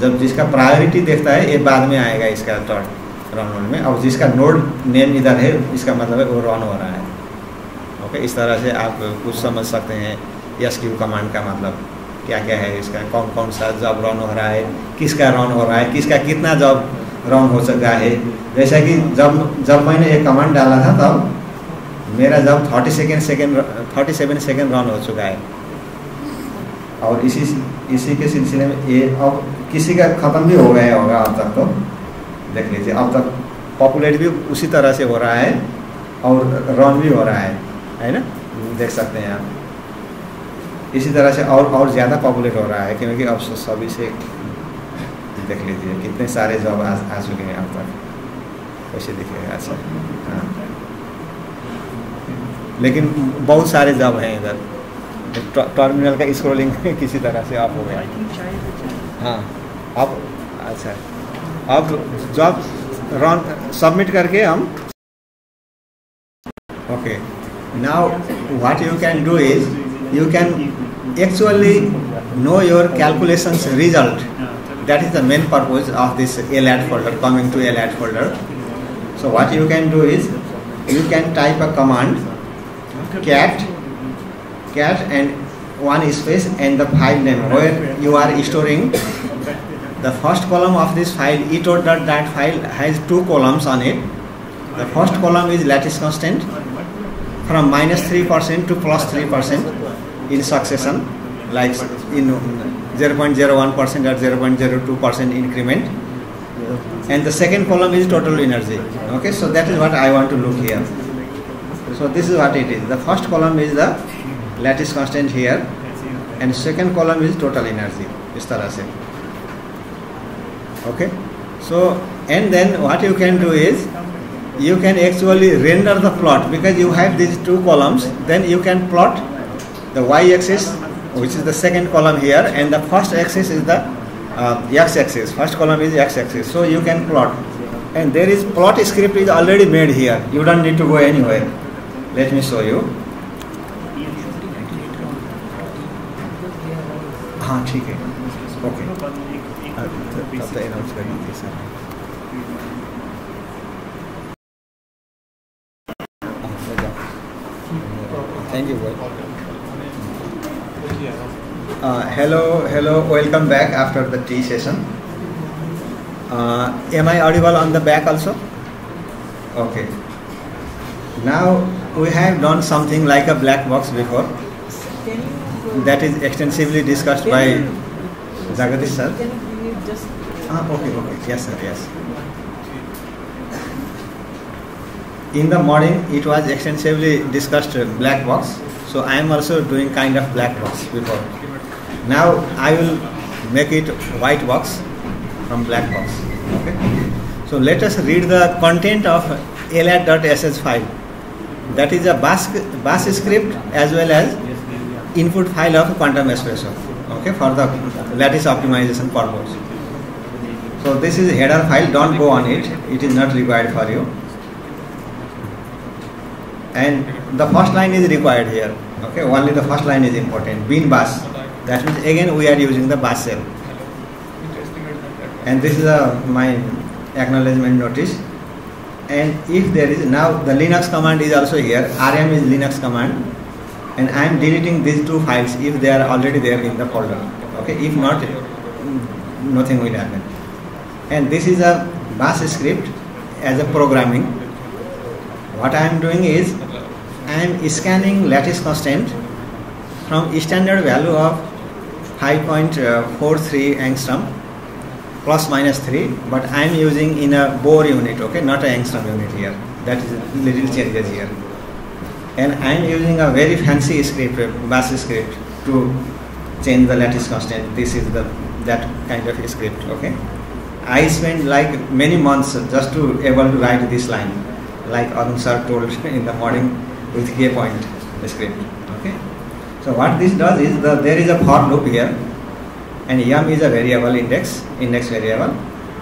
जब जिसका प्रायोरिटी देखता है ये बाद में आएगा इसका थर्ड रन होने में। और जिसका नोड नेम इधर है, इसका मतलब है वो रन हो रहा है। ओके इस तरह से आप कुछ समझ सकते हैं यस क्यू कमांड का मतलब। क्या क्या है इसका? कौन कौन सा जॉब रन हो रहा है? किसका रन हो रहा है? किसका कितना जॉब रन हो सका है? जैसा कि जब जब मैंने ये कमांड डाला था तब, मेरा job thirty second second thirty seven second run हो चुका है। और इसी इसी के सिलसिले में ये अब किसी का ख़त्म भी हो गया होगा अब तक तो। देख लीजिए अब तक पॉपुलेट भी उसी तरह से हो रहा है और रन भी हो रहा है है ना? देख सकते हैं आप। इसी तरह से और और ज़्यादा पॉपुलेट हो रहा है क्योंकि अब सभी से देख लीजिए कितने सारे जॉब आ, आ चुके हैं अब तक। कैसे दिखेगा अच्छा। हाँ। लेकिन बहुत सारे जब हैं इधर। टर्मिनल का स्क्रोलिंग किसी तरह से आप हो गया। हाँ आप अच्छा। अब जब रन सबमिट करके हम okay now what you can do is you can actually know your calculations result that is the main purpose of this L ed folder coming to L ed folder so what you can do is you can type a command cat cat and one space and the file name. Where you are storing the first column of this file eto.dat file has two columns on it. The first column is lattice constant from minus 3% to plus 3% in succession like in 0.01% or 0.02% increment. And the second column is total energy. Okay so that is what i want to look here. So this is what it is. The first column is the lattice constant here. And second column is total energy. Is tarah okay. So and then what you can do is you can actually render the plot. Because you have these two columns then you can plot the y-axis which is the second column here and the first axis is the uh, x-axis. First column is x-axis. So you can plot. And there is plot script is already made here. You don't need to go anywhere. Let me show you. हाँ ठीक है। Okay thank you hello hello welcome back after the tea session am I audible on the back also okay now we have done something like a black box before That is extensively discussed by Jagadish sir. Can you bring it just Ah, okay, okay. Yes, sir, yes. In the morning, it was extensively discussed black box. So I am also doing kind of black box before. Now I will make it white box from black box. Okay. So let us read the content of lat.sh file. That is a bash, bash script as well as input file of quantum espresso. Okay, for the lattice optimization purpose. So this is header file, don't go on it, it is not required for you. And the first line is required here. Okay, only the first line is important. Bin bash. That means again we are using the bash shell. And this is a, my acknowledgement notice. And if there is now the Linux command is also here. rm is Linux command. And I am deleting these two files if they are already there in the folder. Okay, if not, nothing will happen. And this is a bash script as a programming. What i am doing is i am scanning lattice constant from standard value of 5.43 angstrom plus minus 3 but i am using in a Bohr unit okay? Not an angstrom unit here. That is little changes here and i am using a very fancy script bash script to change the lattice constant this is the that kind of script okay I spent like many months just to able to write this line, like Arun sir told in the morning with K point script. Okay. So what this does is the there is a for loop here, and yum is a variable index index variable,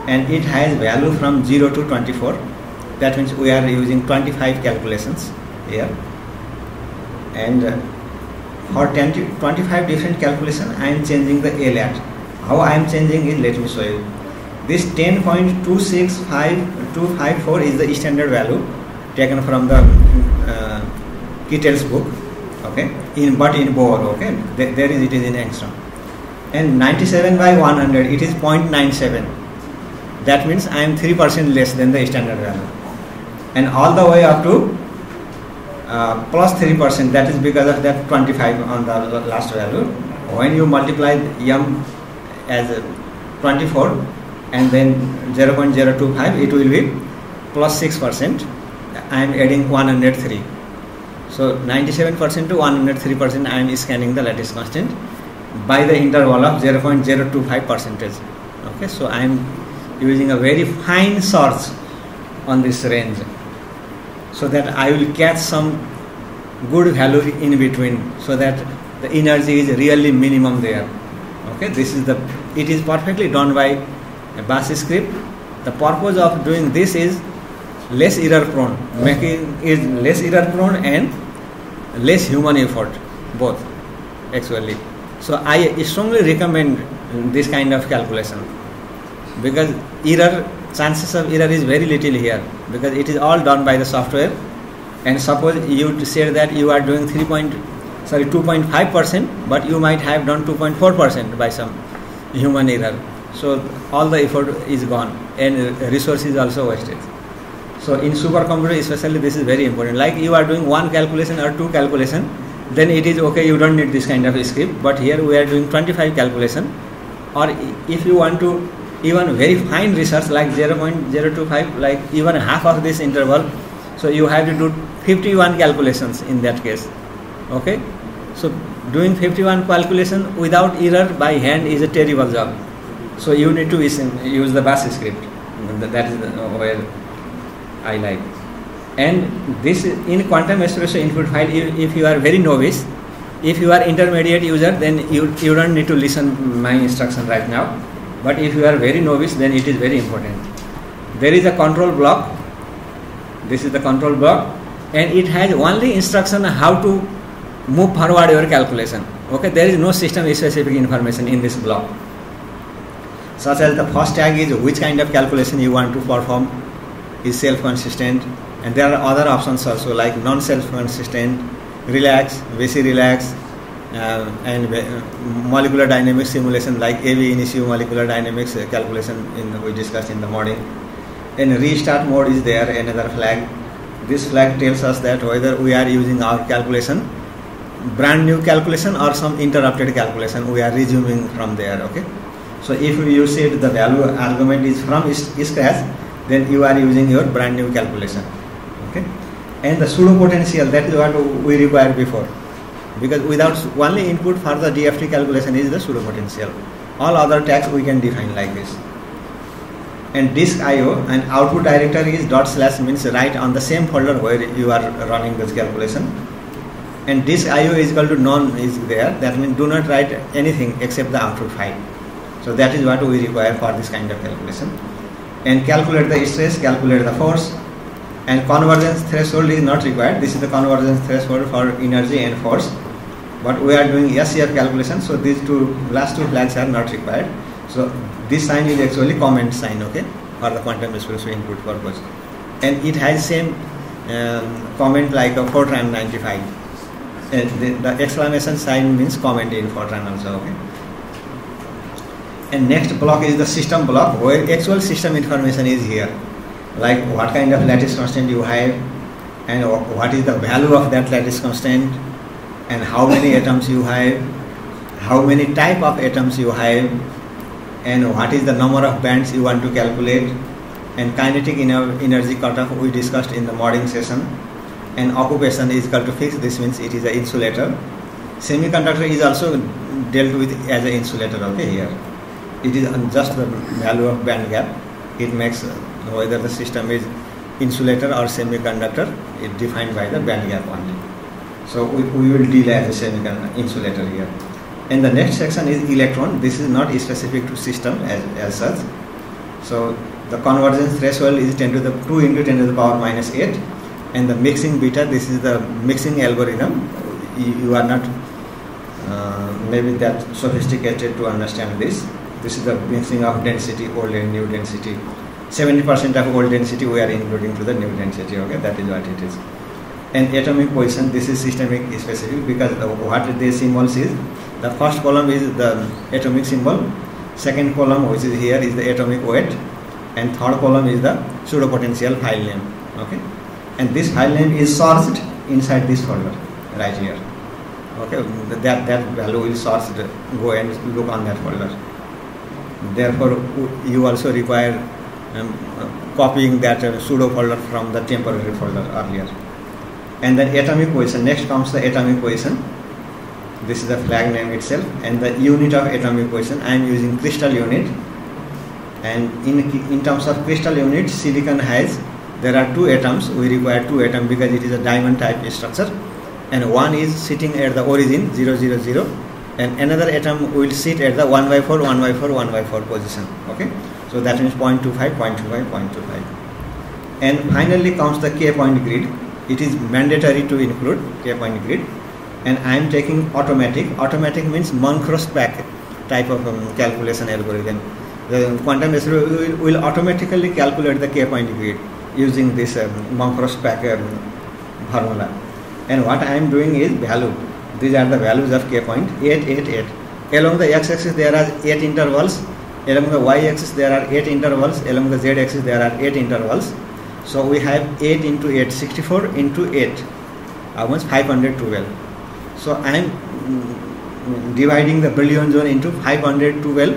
and it has value from zero to twenty four. That means we are using twenty five calculations here, and uh, for 20, 25 different calculation I am changing the ALAT. How I am changing it? Let me show you. This 10.265254 is the standard value taken from the uh, Kittel's book. Okay, in but in Bohr. Okay, there, is it is in angstrom. And 97 by 100 it is 0.97. That means I am three percent less than the standard value, and all the way up to uh, plus three percent. That is because of that 25 on the last value. When you multiply yum as uh, 24 and then 0.025 it will be plus plus 6 percent I am adding 103 so 97 percent to 103 percent I am scanning the lattice constant by the interval of 0.025 percentage okay so I am using a very fine search on this range so that I will catch some good value in between so that the energy is really minimum there. Okay this is the it is perfectly done by a bash script. The purpose of doing this is less error prone. Making it less error prone and less human effort both actually. So i strongly recommend this kind of calculation. Because error chances of error is very little here because it is all done by the software. And suppose you said that you are doing 3 point sorry 2.5 percent but you might have done 2.4 percent by some human error. So all the effort is gone and resource is also wasted. So in supercomputer especially this is very important. Like you are doing one calculation or two calculation then it is okay you don't need this kind of script. But here we are doing 25 calculation. Or if you want to even very fine research like 0.025 like even half of this interval. So you have to do 51 calculations in that case. Okay? So doing 51 calculation without error by hand is a terrible job. So you need to use, the bash script. That is uh, where i like. And this in quantum espresso input file if, if you are very novice if you are intermediate user then you, you don't need to listen my instruction right now but if you are very novice then it is very important. There is a control block. This is the control block. And it has only instruction how to move forward your calculation. Okay there is no system specific information in this block. Such as the first tag is which kind of calculation you want to perform is self consistent and there are other options also like non self consistent relax VC relax and uh, molecular dynamics simulation like ab initio molecular dynamics uh, calculation in we discussed in the morning. And restart mode is there another flag. This flag tells us that whether we are using our calculation brand new calculation or some interrupted calculation we are resuming from there okay? So if you said the value argument is from scratch then you are using your brand new calculation okay? And the pseudo potential that is what we required before because without only input for the dft calculation is the pseudo potential. All other tags we can define like this. And disk IO and output directory is dot slash means right on the same folder where you are running this calculation. And disk IO is equal to none is there. That means do not write anything except the output file. So that is what we require for this kind of calculation. And calculate the stress calculate the force. And convergence threshold is not required. This is the convergence threshold for energy and force but we are doing SCF calculation so these two last two flags are not required. So this sign is actually comment sign okay for the quantum espresso input purpose. And it has same um, comment like a Fortran 95 and the, the exclamation sign means comment in Fortran also okay. And next block is the system block where actual system information is here. Like what kind of lattice constant you have and what is the value of that lattice constant and how many atoms you have how many type of atoms you have and what is the number of bands you want to calculate and kinetic ener- energy cutoff we discussed in the morning session. And occupation is equal to fixed this means it is an insulator. Semiconductor is also dealt with as an insulator okay here. It is just the value of band gap. It makes uh, whether the system is insulator or semiconductor is defined by the band gap only so we, we will deal as a semiconductor insulator here. And the next section is electron. This is not specific to system as, as such. So the convergence threshold is 10 to the 2 into 10 to the power minus 8 and the mixing beta this is the mixing algorithm. You, you are not uh, maybe that sophisticated to understand this. This is the mixing of density old and new density. 70% of old density we are including to the new density okay? That is what it is and atomic position. This is systemic specific because the, what the symbols is the first column is the atomic symbol. Second column which is here is the atomic weight. And third column is the pseudo potential file name. Okay? And this file name is sourced inside this folder right here. Okay? That that value will sourced. Go and look on that folder. Therefore you also require um, uh, copying that uh, pseudo folder from the temporary folder earlier and then atomic position next comes the atomic position this is the flag name itself. And the unit of atomic position i am using crystal unit. And in in terms of crystal unit silicon has there are two atoms. We require two atoms because it is a diamond type structure. And one is sitting at the origin 0 0 0 and another atom will sit at the 1 by 4 1 by 4 1 by 4 position. Okay? So that means 0.25 0.25 0.25 and finally comes the k point grid it is mandatory to include k point grid. And i am taking automatic. Automatic means Monkhorst-Pack type of um, calculation algorithm. The quantum espresso will, will automatically calculate the k point grid using this um, Monkhorst-Pack um, formula. And what i am doing is value. These are the values of k point 8 8 8 along the x axis there are 8 intervals. Along the y axis there are 8 intervals. Along the z axis there are 8 intervals so we have 8 into 8 64 into 8 almost 512 so i am mm, dividing the Brillouin zone into 512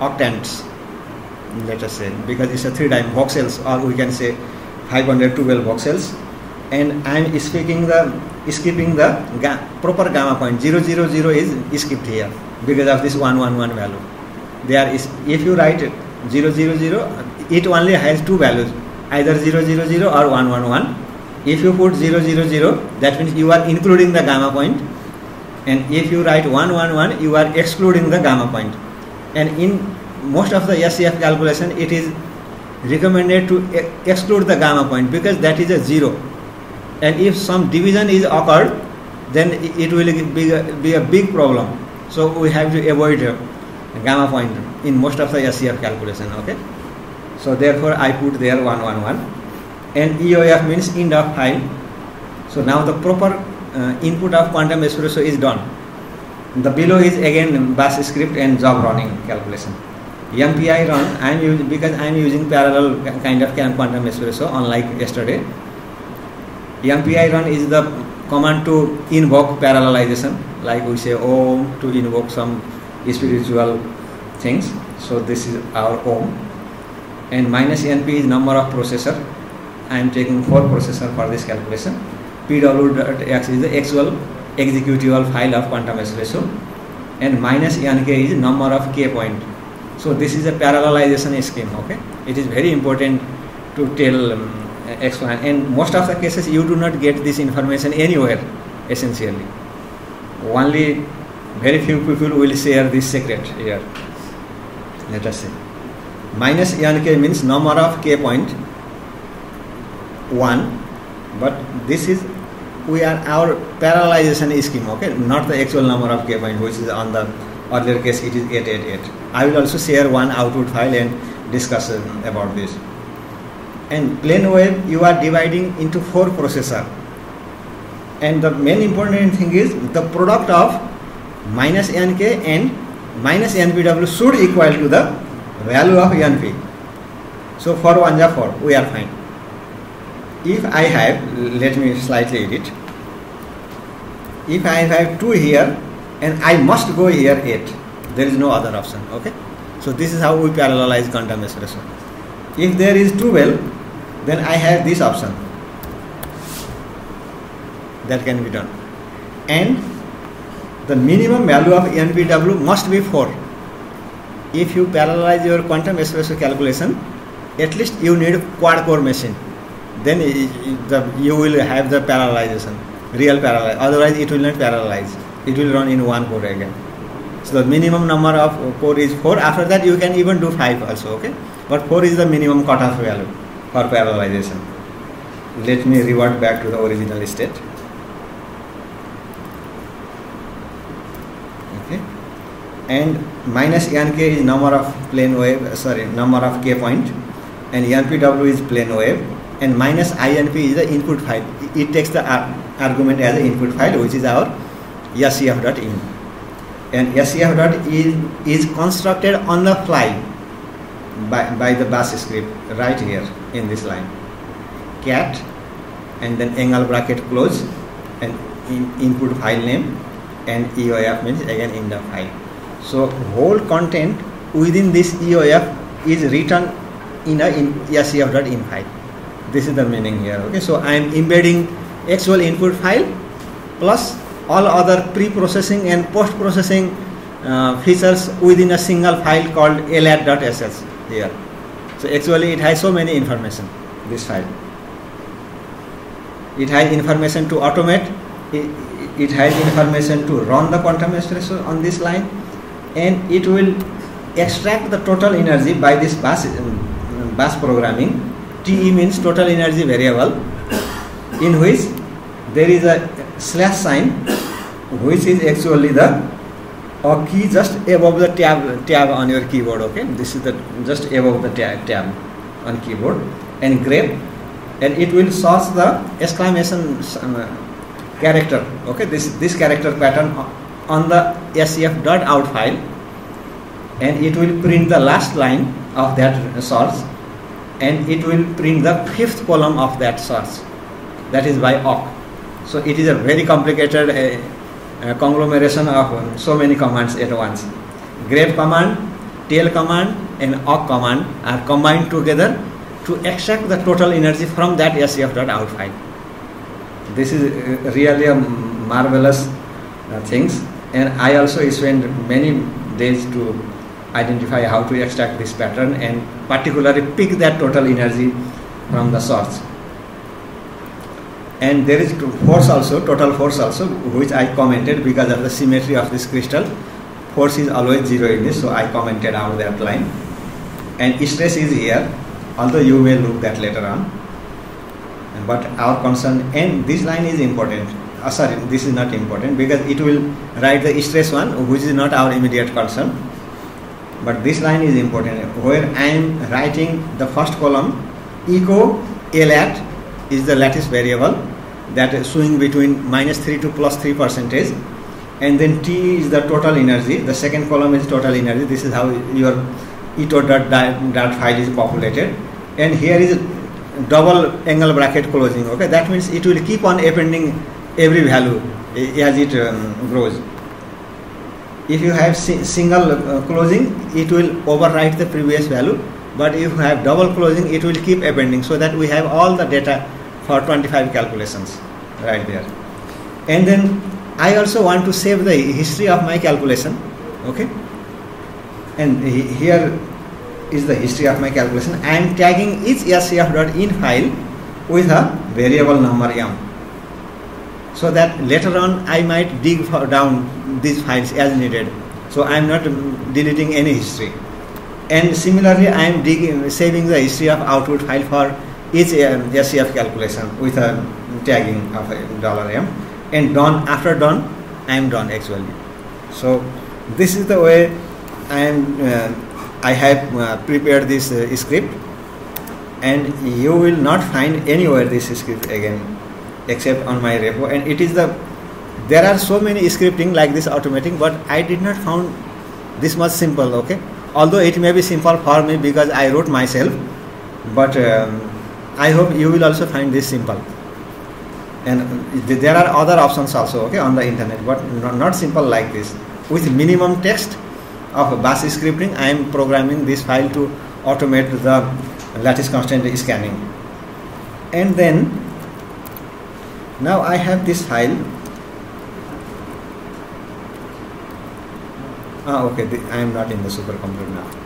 octants let us say because it's a three time voxels or we can say 512 voxels and I am speaking the skipping the ga- proper gamma point. 000 is skipped here because of this 111 value. There is if you write it 000 it only has two values either 000 0, 0 or 111 if you put 000 0, 0, that means you are including the gamma point. and if you write 111 you are excluding the gamma point. and in most of the SCF calculation it is recommended to exclude the gamma point because that is a zero and if some division is occurred then it will be a, be a big problem so we have to avoid uh, gamma point in most of the SCF calculation okay so therefore I put there 111 and EOF means end of file. So now the proper uh, input of quantum espresso is done. The below is again bash script and job running calculation. MPI run I am using because I am using parallel kind of quantum espresso unlike yesterday. MPI run is the command to invoke parallelization like we say om to invoke some spiritual things. So this is our om and minus np is number of processor. I am taking four processor for this calculation. Pw.x is the actual executable file of quantum espresso and minus nk is number of k point. So this is a parallelization scheme okay? It is very important to tell um, explain. And most of the cases you do not get this information anywhere essentially. Only very few people will share this secret here. Let us see minus nk means number of k point 1 but this is we are our parallelization scheme okay? Not the actual number of k point which is on the earlier case it is 888 i will also share one output file and discuss um, about this. And plane wave you are dividing into four processor. And the main important thing is the product of minus nk and minus npw should equal to the value of np so for 1 ja 4 we are fine if I have, let me slightly edit. If I have 2 here and I must go here 8, there is no other option. Okay? So this is how we parallelize quantum espresso. If there is 12, then I have this option. That can be done. And the minimum value of NPW must be 4. If you parallelize your quantum espresso calculation, at least you need quad core machine then you will have the parallelization, real parallel. Otherwise, it will not parallelize. It will run in one core again. So the minimum number of core is four. After that, you can even do five also. Okay, but four is the minimum cutoff value for parallelization. Let me revert back to the original state. Okay, and minus nk is number of plane wave. Uh, sorry, number of k point, and npw is plane wave and minus inp is the input file. It takes the argument as an input file, which is our scf.in. And scf.in is, is constructed on the fly by, by the bash script right here in this line. Cat and then angle bracket close and in, input file name and EOF means again in the file. So whole content within this EOF is written in a scf.in file. This is the meaning here okay? So i am embedding actual input file plus all other pre-processing and post-processing uh, features within a single file called lat.sh here. So actually it has so many information this file. It has information to automate. It, it has information to run the quantum espresso on this line and it will extract the total energy by this bash, um, bash programming. TE means total energy variable in which there is a slash sign which is actually the a key just above the tab tab on your keyboard okay this is the just above the tab, tab on keyboard and grep and it will source the exclamation uh, character okay this this character pattern on the scf dot out file and it will print the last line of that source and it will print the fifth column of that source. That is by awk. So it is a very complicated uh, uh, conglomeration of um, so many commands at once. Grep command tail command and awk command are combined together to extract the total energy from that scf.out file. This is uh, really a marvelous uh, things and i also spent many days to identify how to extract this pattern and particularly pick that total energy from the source. And there is force also total force also which i commented because of the symmetry of this crystal. Force is always zero in this so i commented out that line. And stress is here although you may look that later on. But our concern and this line is important uh, sorry this is not important because it will write the stress one which is not our immediate concern. But this line is important. Where i am writing the first column echo lat is the lattice variable that is swing between minus 3 to plus 3 percentage. And then t is the total energy. The second column is total energy. This is how your eto dot, dot file is populated. And here is double angle bracket closing. Okay that means it will keep on appending every value as it um, grows if you have si single uh, closing it will overwrite the previous value. But if you have double closing it will keep appending so that we have all the data for 25 calculations right there. And then I also want to save the history of my calculation okay? And here is the history of my calculation. I am tagging each scf.in file with a variable number m so that later on I might dig down these files as needed. So I am not deleting any history. And similarly I am digging, saving the history of output file for each um, SCF calculation with a tagging of a dollar $m. And done after done I am done actually so this is the way I am uh, I have uh, prepared this uh, script. And you will not find anywhere this script again except on my repo. And it is the there are so many scripting like this automating but I did not found this much simple okay? Although it may be simple for me because I wrote myself but um, I hope you will also find this simple. And th- there are other options also okay on the internet but not, not simple like this. With minimum text of bash scripting I am programming this file to automate the lattice constant scanning. And then now I have this file. Ah okay the, I am not in the supercomputer now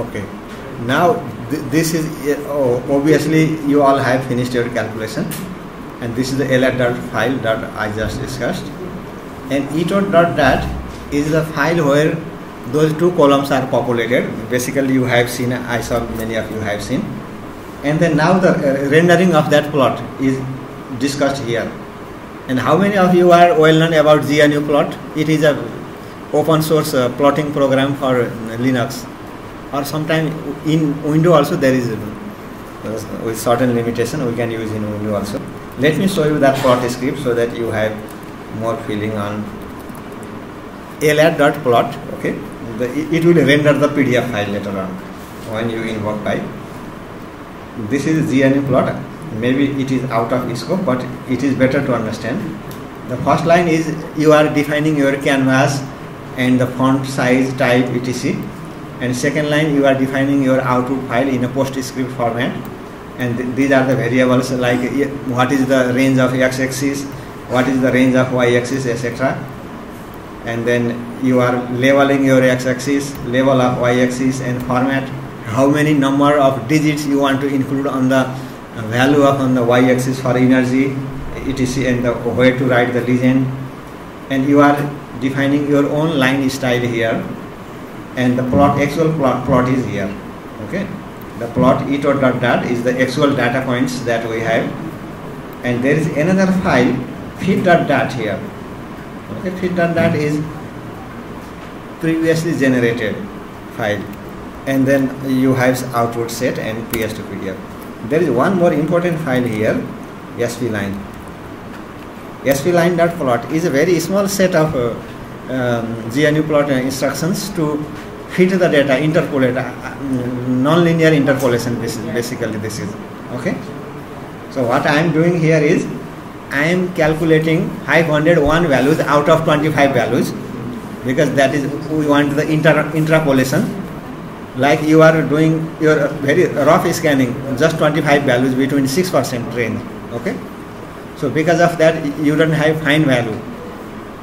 Okay. Now th- this is oh, obviously you all have finished your calculation, and this is the lat dot file that I just discussed, and eto dot is the file where those two columns are populated. Basically, you have seen. I saw many of you have seen, and then now the uh, rendering of that plot is discussed here. And how many of you are well known about GNU plot? It is a open source uh, plotting program for uh, Linux or sometime in window also there is uh, with certain limitation we can use in window also. Let me show you that plot script so that you have more feeling on lat.plot okay? The, it it will render the pdf file later on when you invoke pipe this is gnu plot. Maybe it is out of scope but it is better to understand. The first line is you are defining your canvas and the font size type etc and second line you are defining your output file in a postscript format. And th- these are the variables like what is the range of x-axis what is the range of y-axis etc and then you are labeling your x-axis level of y-axis and format how many number of digits you want to include on the uh, value of on the y-axis for energy. Etc and the way to write the legend and you are defining your own line style here and the plot actual plot plot is here okay? The plot e dot dot dot is the actual data points that we have. And there is another file feed dot dot here okay? Feed dot dot is previously generated file. And then you have output set and ps to pdf there is one more important file here spline. Sv line dot plot is a very small set of uh, um, gnu plot uh, instructions to fit the data interpolate uh, uh, non-linear interpolation basically this is okay? So what i am doing here is i am calculating 501 values out of 25 values because that is we want the inter interpolation like you are doing your very rough scanning just 25 values between 6% range okay? So because of that you don't have fine value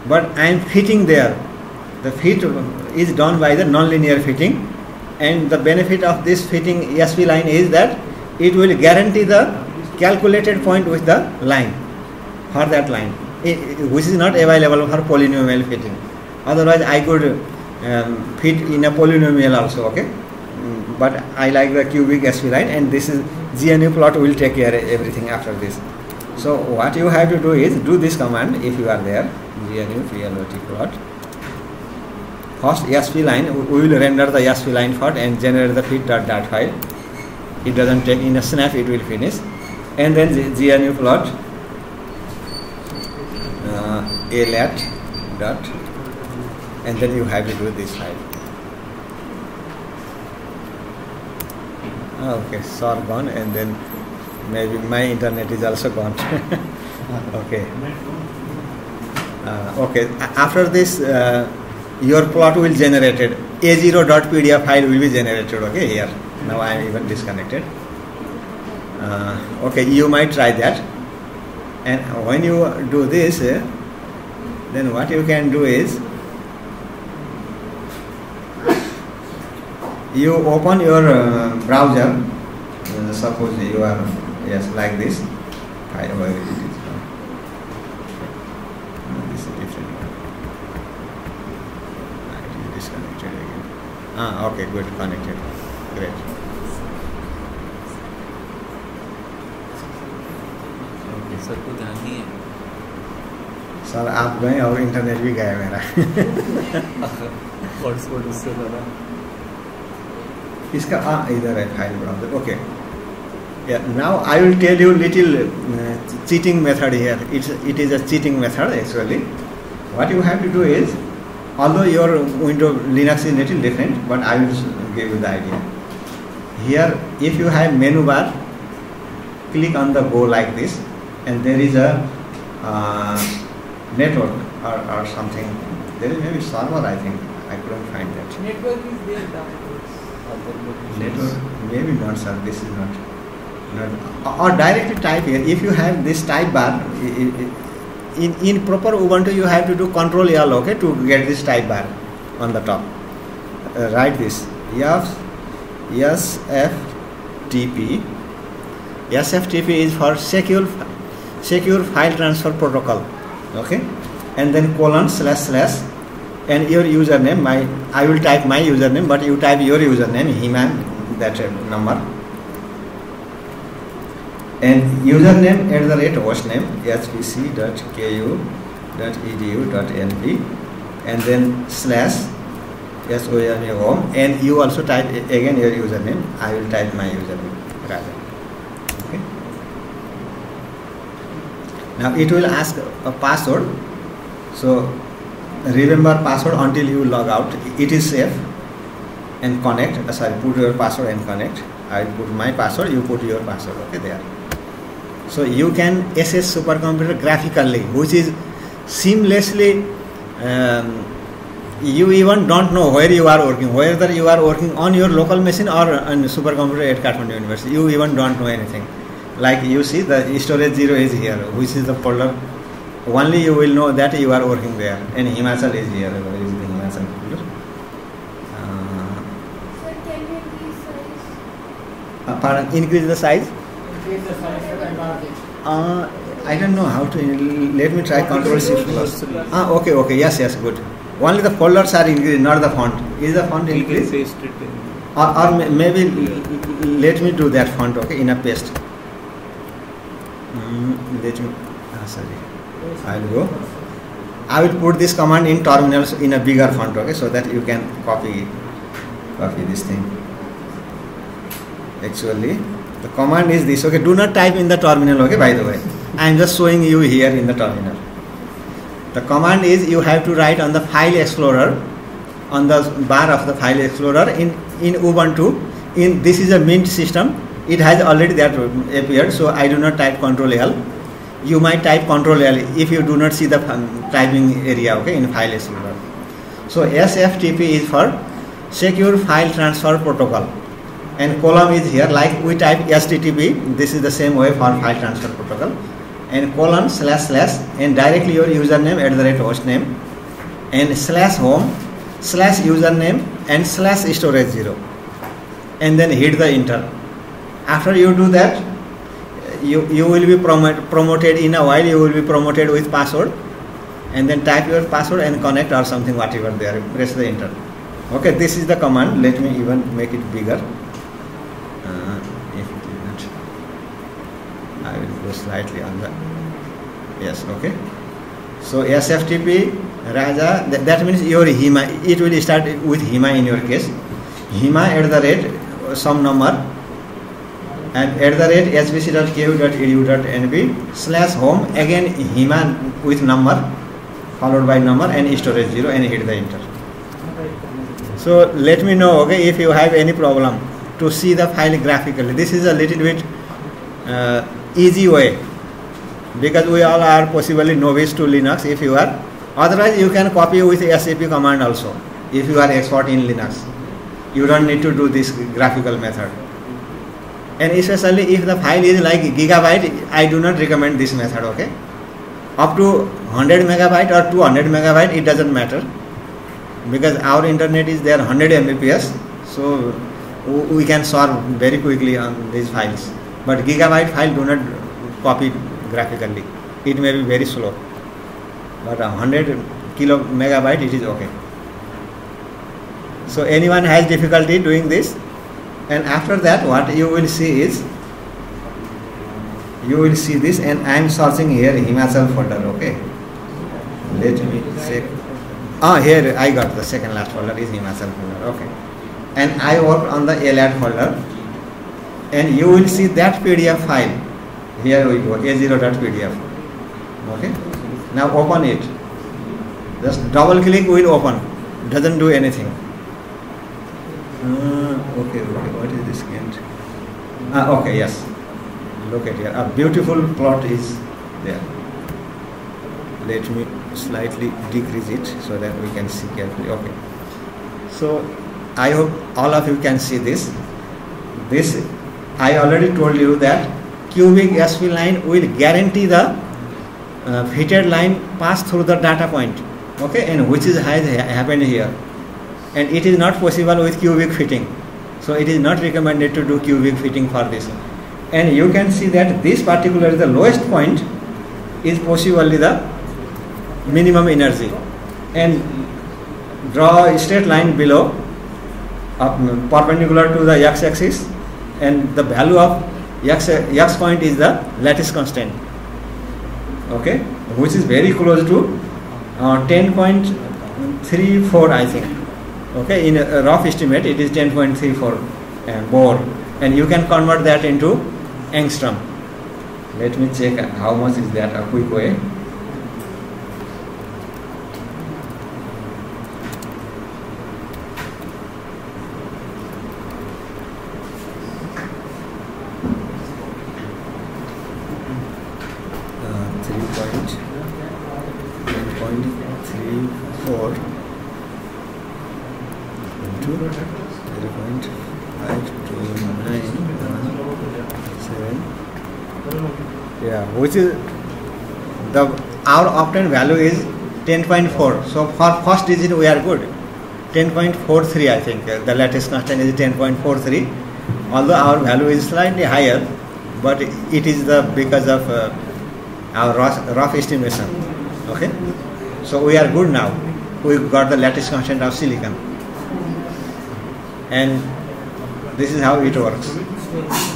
but i am fitting there. The fit is done by the non-linear fitting. And the benefit of this fitting spline is that it will guarantee the calculated point with the line for that line. Which is not available for polynomial fitting. Otherwise i could um, fit in a polynomial also okay? Mm, but i like the cubic spline and this is gnu plot will take care of everything after this. So what you have to do is do this command if you are there gnu plot plot. First spline we will render the spline first and generate the fit dot file. It doesn't take in a snap it will finish. And then gnu plot uh, alat dot and then you have to do this file. Ah, okay sor gone and then maybe my internet is also gone. Okay okay after this uh, your plot will generated. A0.pdf file will be generated okay here. Now i am even disconnected. Uh, okay you might try that. And when you do this uh, then what you can do is you open your uh, browser. Uh, suppose you are yes like this. I Ah, okay, good, connected. Great. Sir आप गए और internet भी गया मेरा। इसका हाँ इधर है file browser okay now I will tell you little cheating method here it's it is a cheating method actually what you have to do is although your window linux is little different but i will give you the idea here if you have menu bar click on the go like this and there is a uh, network or, or something there is maybe server i think i couldn't find that Network is there downwards. Network, maybe not, sir. This is not. not or directly type here. If you have this type bar, in, in proper Ubuntu, you have to do Control L, okay, to get this type bar on the top. Uh, write this F SFTP. SFTP is for secure secure file transfer protocol, okay, and then colon slash slash and your username my i will type my username but you type your username himan that uh, number and username at the rate hostname hpc.ku.edu.np and then slash home and you also type again your username. I will type my username rather. Okay. Now it will ask a password. So remember password until you log out. It is safe. And connect. Uh, sorry put your password and connect. I put my password. You put your password. Okay there So you can assess supercomputer graphically, which is seamlessly. Um, you even don't know where you are working, whether you are working on your local machine or on supercomputer at Kathmandu University. You even don't know anything. Like you see, the storage zero is here, which is the folder. Only you will know that you are working there, and Himachal is here. There is the Himachal folder. Uh, can you increase pardon, increase the size. Increase the size of the advantage. Uh, I don't know how to. Let me try Shift plus. Ah, okay, okay. Yes, yes, good. Only the folders are increased, not the font. Is the font increased? paste it in. Or, or maybe let me do that font. Okay, in a paste. Mm, let me. Ah, sorry. I'll go. I will put this command in terminals in a bigger font. Okay, so that you can copy copy this thing. Actually, the command is this. Okay, do not type in the terminal. Okay, by the way, I am just showing you here in the terminal. The command is you have to write on the file explorer, on the bar of the file explorer in in Ubuntu. In this is a Mint system. It has already that appeared. So I do not type Control L. You might type Control L if you do not see the um, typing area. Okay, in file explorer. So SFTP is for Secure File Transfer Protocol, and column is here. Like we type HTTP. This is the same way for file transfer protocol. And colon slash slash and directly your username at the rate host name. And slash home slash username and slash storage zero. And then hit the enter. After you do that you you will be promote, promoted in a while you will be promoted with password. And then type your password and connect or something whatever there press the enter. Okay this is the command. Let me even make it bigger uh, if it is not I will go slightly on the yes okay. So SFTP Raja that, that means your Hima it will start with Hima in your case. Hima at the rate some number and at the rate hpc.ku.edu.np slash home again Hima with number followed by number and storage zero and hit the enter. So let me know okay if you have any problem to see the file graphically. This is a little bit uh, easy way. Because we all are possibly novice to linux if you are. Otherwise you can copy with scp command also if you are expert in linux. You don't need to do this graphical method. And especially if the file is like gigabyte i do not recommend this method okay? Up to 100 megabyte or 200 megabyte it doesn't matter. Because our internet is there 100 mbps so we can solve very quickly on these files but gigabyte file do not copy graphically. It may be very slow. But 100 kilo megabyte it is okay. So anyone has difficulty doing this? And after that what you will see is you will see this and I am searching here Himachal folder okay? Let me check. Ah here I got the second last folder is Himachal folder okay. And I worked on the LAD folder and you will see that PDF file. Here we go a0.pdf okay? Now open it. Just double click will open. Doesn't do anything. Uh, okay okay. What is this ah okay yes. Look at here. A beautiful plot is there. Let me slightly decrease it so that we can see carefully. Okay. So i hope all of you can see this. This i already told you that cubic spline will guarantee the uh, fitted line pass through the data point okay and which is has ha- happened here. And it is not possible with cubic fitting. So it is not recommended to do cubic fitting for this. And you can see that this particular the lowest point is possibly the minimum energy. And draw a straight line below perpendicular to the x axis and the value of x, x point is the lattice constant. Okay? Which is very close to uh, 10.34 i think. Okay? In a rough estimate it is 10.34 uh, bohr and you can convert that into angstrom. Let me check how much is that a quick way four into zero point five two nine seven. Yeah, which is the our obtained value is 10.4. So for first digit we are good. 10.43 I think the lattice constant is 10.43. Although our value is slightly higher, but it is the because of uh, our rough, rough estimation. Okay, so we are good now. We got the lattice constant of silicon, and this is how it works.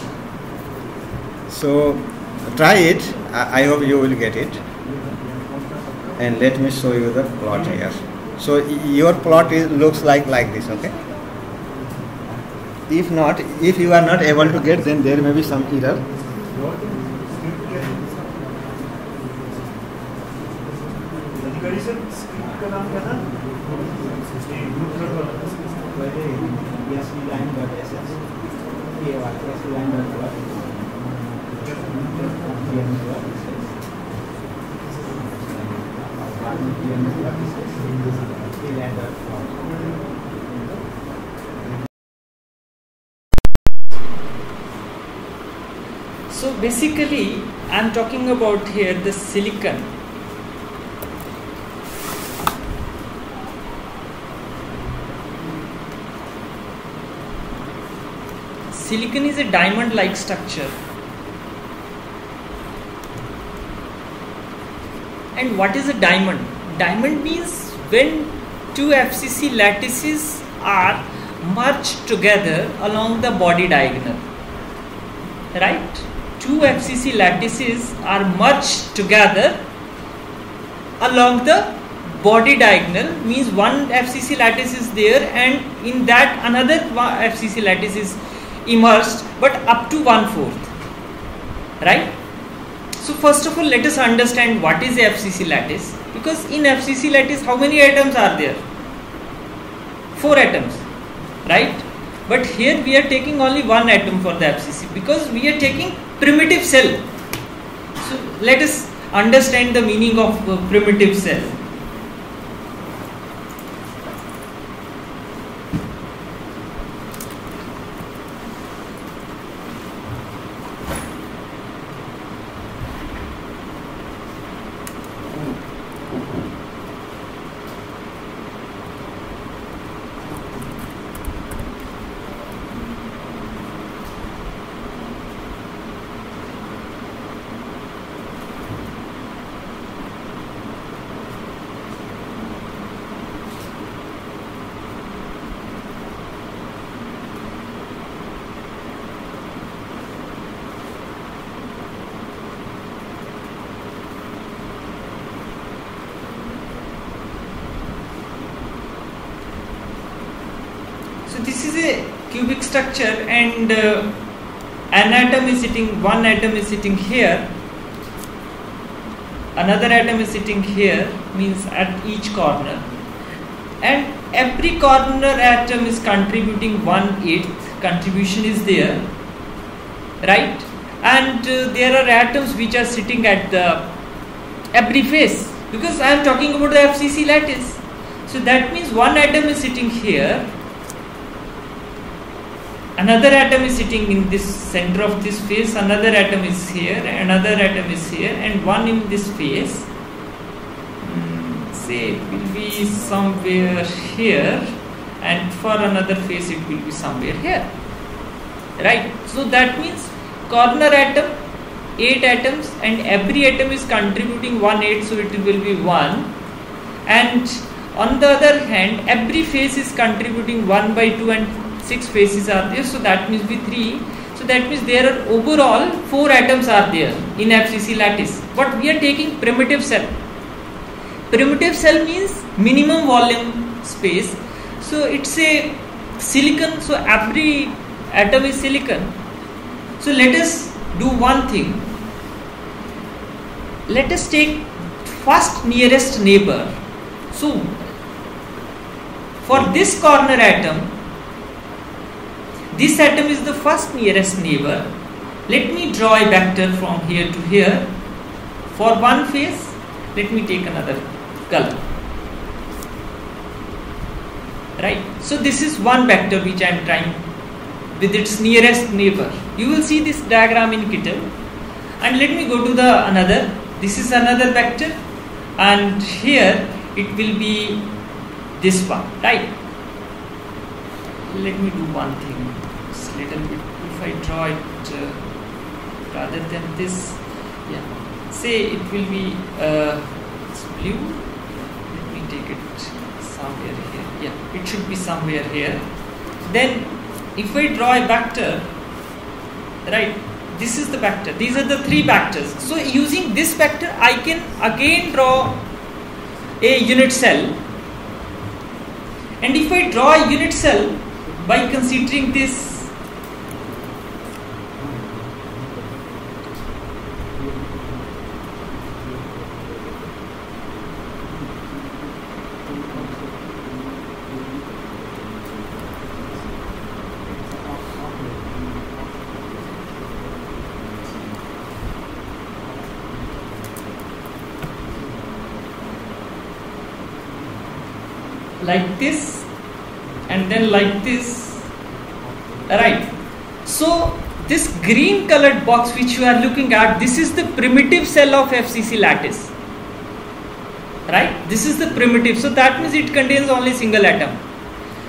So try it. I, I hope you will get it. And let me show you the plot here. So your plot is, looks like like this. Okay. If not, if you are not able to get, then there may be some error. Basically, I'm talking about here the silicon. Silicon is a diamond like structure. And what is a diamond? Diamond means when two FCC lattices are merged together along the body diagonal right two fcc lattices are merged together along the body diagonal means one fcc lattice is there and in that another fcc lattice is immersed but up to one fourth right? So first of all let us understand what is fcc lattice because in fcc lattice how many atoms are there? Four atoms right? But here we are taking only one atom for the FCC because we are taking primitive cell. So let us understand the meaning of uh, primitive cell. So this is a cubic structure and uh, an atom is sitting, one atom is sitting here, another atom is sitting here, means at each corner, and every corner atom is contributing one eighth contribution is there, right? And uh, there are atoms which are sitting at the every face because I am talking about the FCC lattice. So that means one atom is sitting here another atom is sitting in this center of this face another atom is here another atom is here and one in this face. Hmm, say it will be somewhere here and for another face it will be somewhere here. Right? So that means corner atom 8 atoms and every atom is contributing 1 8 so it will be 1 and on the other hand every face is contributing 1 by 2 and 6 faces are there. So that means be 3 so that means there are overall 4 atoms are there in FCC lattice. But we are taking primitive cell. Primitive cell means minimum volume space. So it's a silicon so every atom is silicon. So let us do one thing. Let us take first nearest neighbor. So for this corner atom this atom is the first nearest neighbor. Let me draw a vector from here to here. For one face let me take another color. Right? So this is one vector which i am trying with its nearest neighbor. You will see this diagram in kittel. And let me go to the another. This is another vector. And here it will be this one. Right? Let me do one thing little bit if i draw it uh, rather than this yeah. Say it will be uh, blue. Let me take it somewhere here. Yeah it should be somewhere here. Then if I draw a vector right this is the vector. These are the three vectors. So using this vector I can again draw a unit cell. And if I draw a unit cell by considering this like this and then like this. Right. So this green colored box which you are looking at this is the primitive cell of fcc lattice. Right? This is the primitive. So that means it contains only single atom.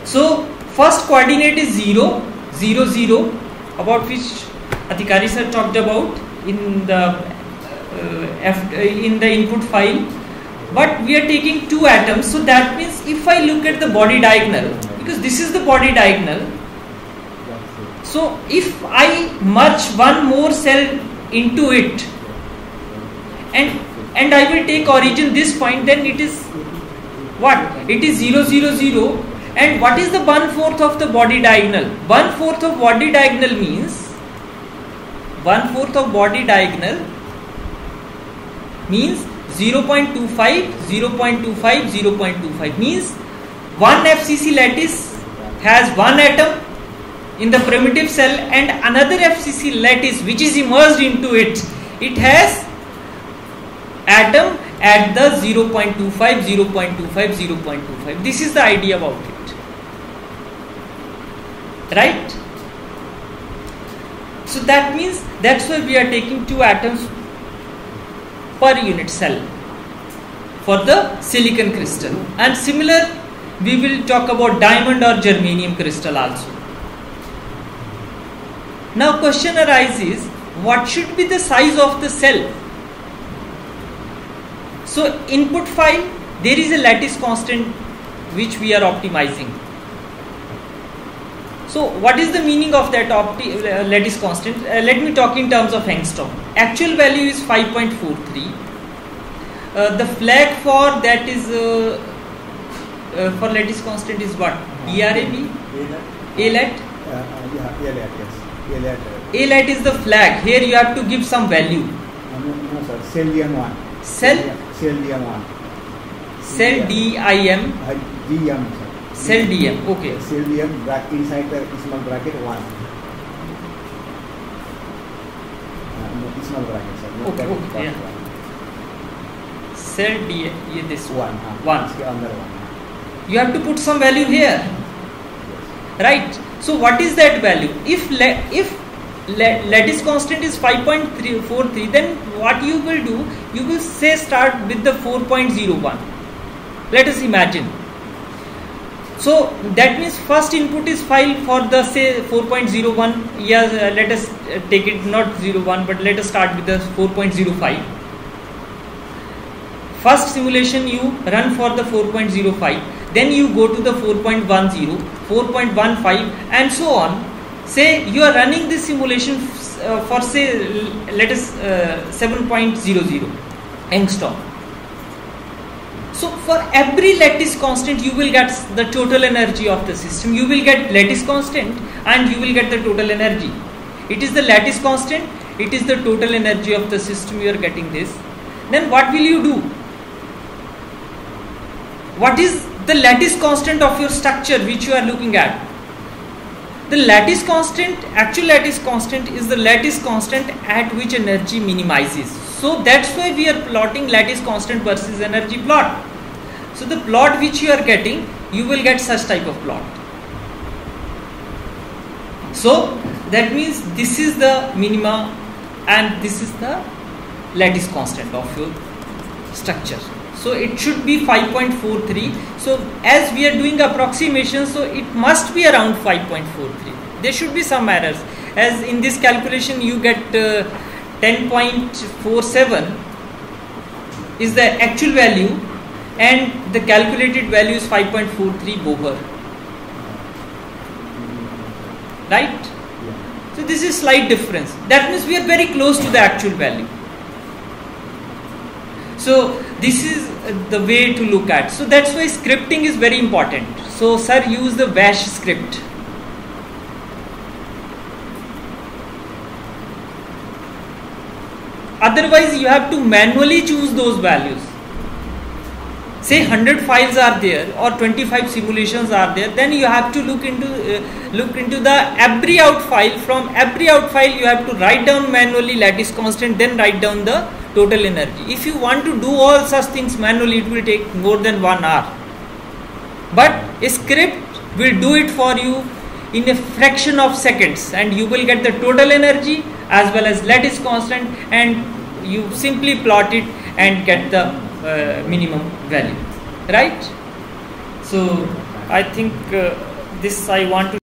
So first coordinate is 0 0 0 about which adhikari sir talked about in the uh, F, uh, in the input file. But we are taking two atoms so that means if I look at the body diagonal because this is the body diagonal so if I merge one more cell into it and and I will take origin this point then it is what? It is 0 0 0 and what is the one fourth of the body diagonal? One fourth of body diagonal means one fourth of body diagonal means 0.25 0.25 0.25 means one fcc lattice has one atom in the primitive cell and another fcc lattice which is immersed into it it has atom at the 0.25 0.25 0.25 this is the idea about it. Right? So that means that's why we are taking two atoms per unit cell for the silicon crystal and similar we will talk about diamond or germanium crystal also now question arises what should be the size of the cell so input file there is a lattice constant which we are optimizing so what is the meaning of that uh, lattice constant? Uh, let me talk in terms of angstrom. Actual value is 5.43. Uh, the flag for that is uh, uh, for lattice constant is what? DRAB? ALAT? Uh, yeah, ALAT, yes. ALAT. Uh, ALAT is the flag. Here you have to give some value. uh, no, no, sir. Cellium 1. Cell? Cellium 1. Cell DIM, DM, sir. cell DM. Okay. Cellium bra- inside the small bracket 1. Uh, no, small bracket, sir. Okay, okay, yeah cell D this one, one one. You have to put some value here, right? So what is that value? If if lattice constant is 5.343 then what you will do? You will say start with the 4.01 let us imagine. So that means first input is file for the say 4.01 yes uh, let us uh, take it not 01 but let us start with the 4.05 first simulation you run for the 4.05 then you go to the 4.10 4.15 and so on. Say you are running this simulation uh, for say let us uh, 7.00 angstrom so for every lattice constant you will get the total energy of the system. You will get lattice constant and you will get the total energy. It is the lattice constant it is the total energy of the system you are getting this. Then what will you do what is the lattice constant of your structure which you are looking at? The lattice constant actual lattice constant is the lattice constant at which energy minimizes. So that's why we are plotting lattice constant versus energy plot. So the plot which you are getting you will get such type of plot. So that means this is the minima and this is the lattice constant of your structure so it should be 5.43 so as we are doing approximation so it must be around 5.43 there should be some errors. As in this calculation you get uh, 10.47 is the actual value and the calculated value is 5.43 Bohr right? So this is slight difference. That means we are very close to the actual value so this is uh, the way to look at. So that's why scripting is very important. So sir use the bash script. Otherwise you have to manually choose those values say 100 files are there or 25 simulations are there then you have to look into uh, look into the every out file. From every out file you have to write down manually lattice constant then write down the total energy. If you want to do all such things manually it will take more than 1 hour. But a script will do it for you in a fraction of seconds and you will get the total energy as well as lattice constant and you simply plot it and get the uh, minimum value. Right? So i think uh, this i want to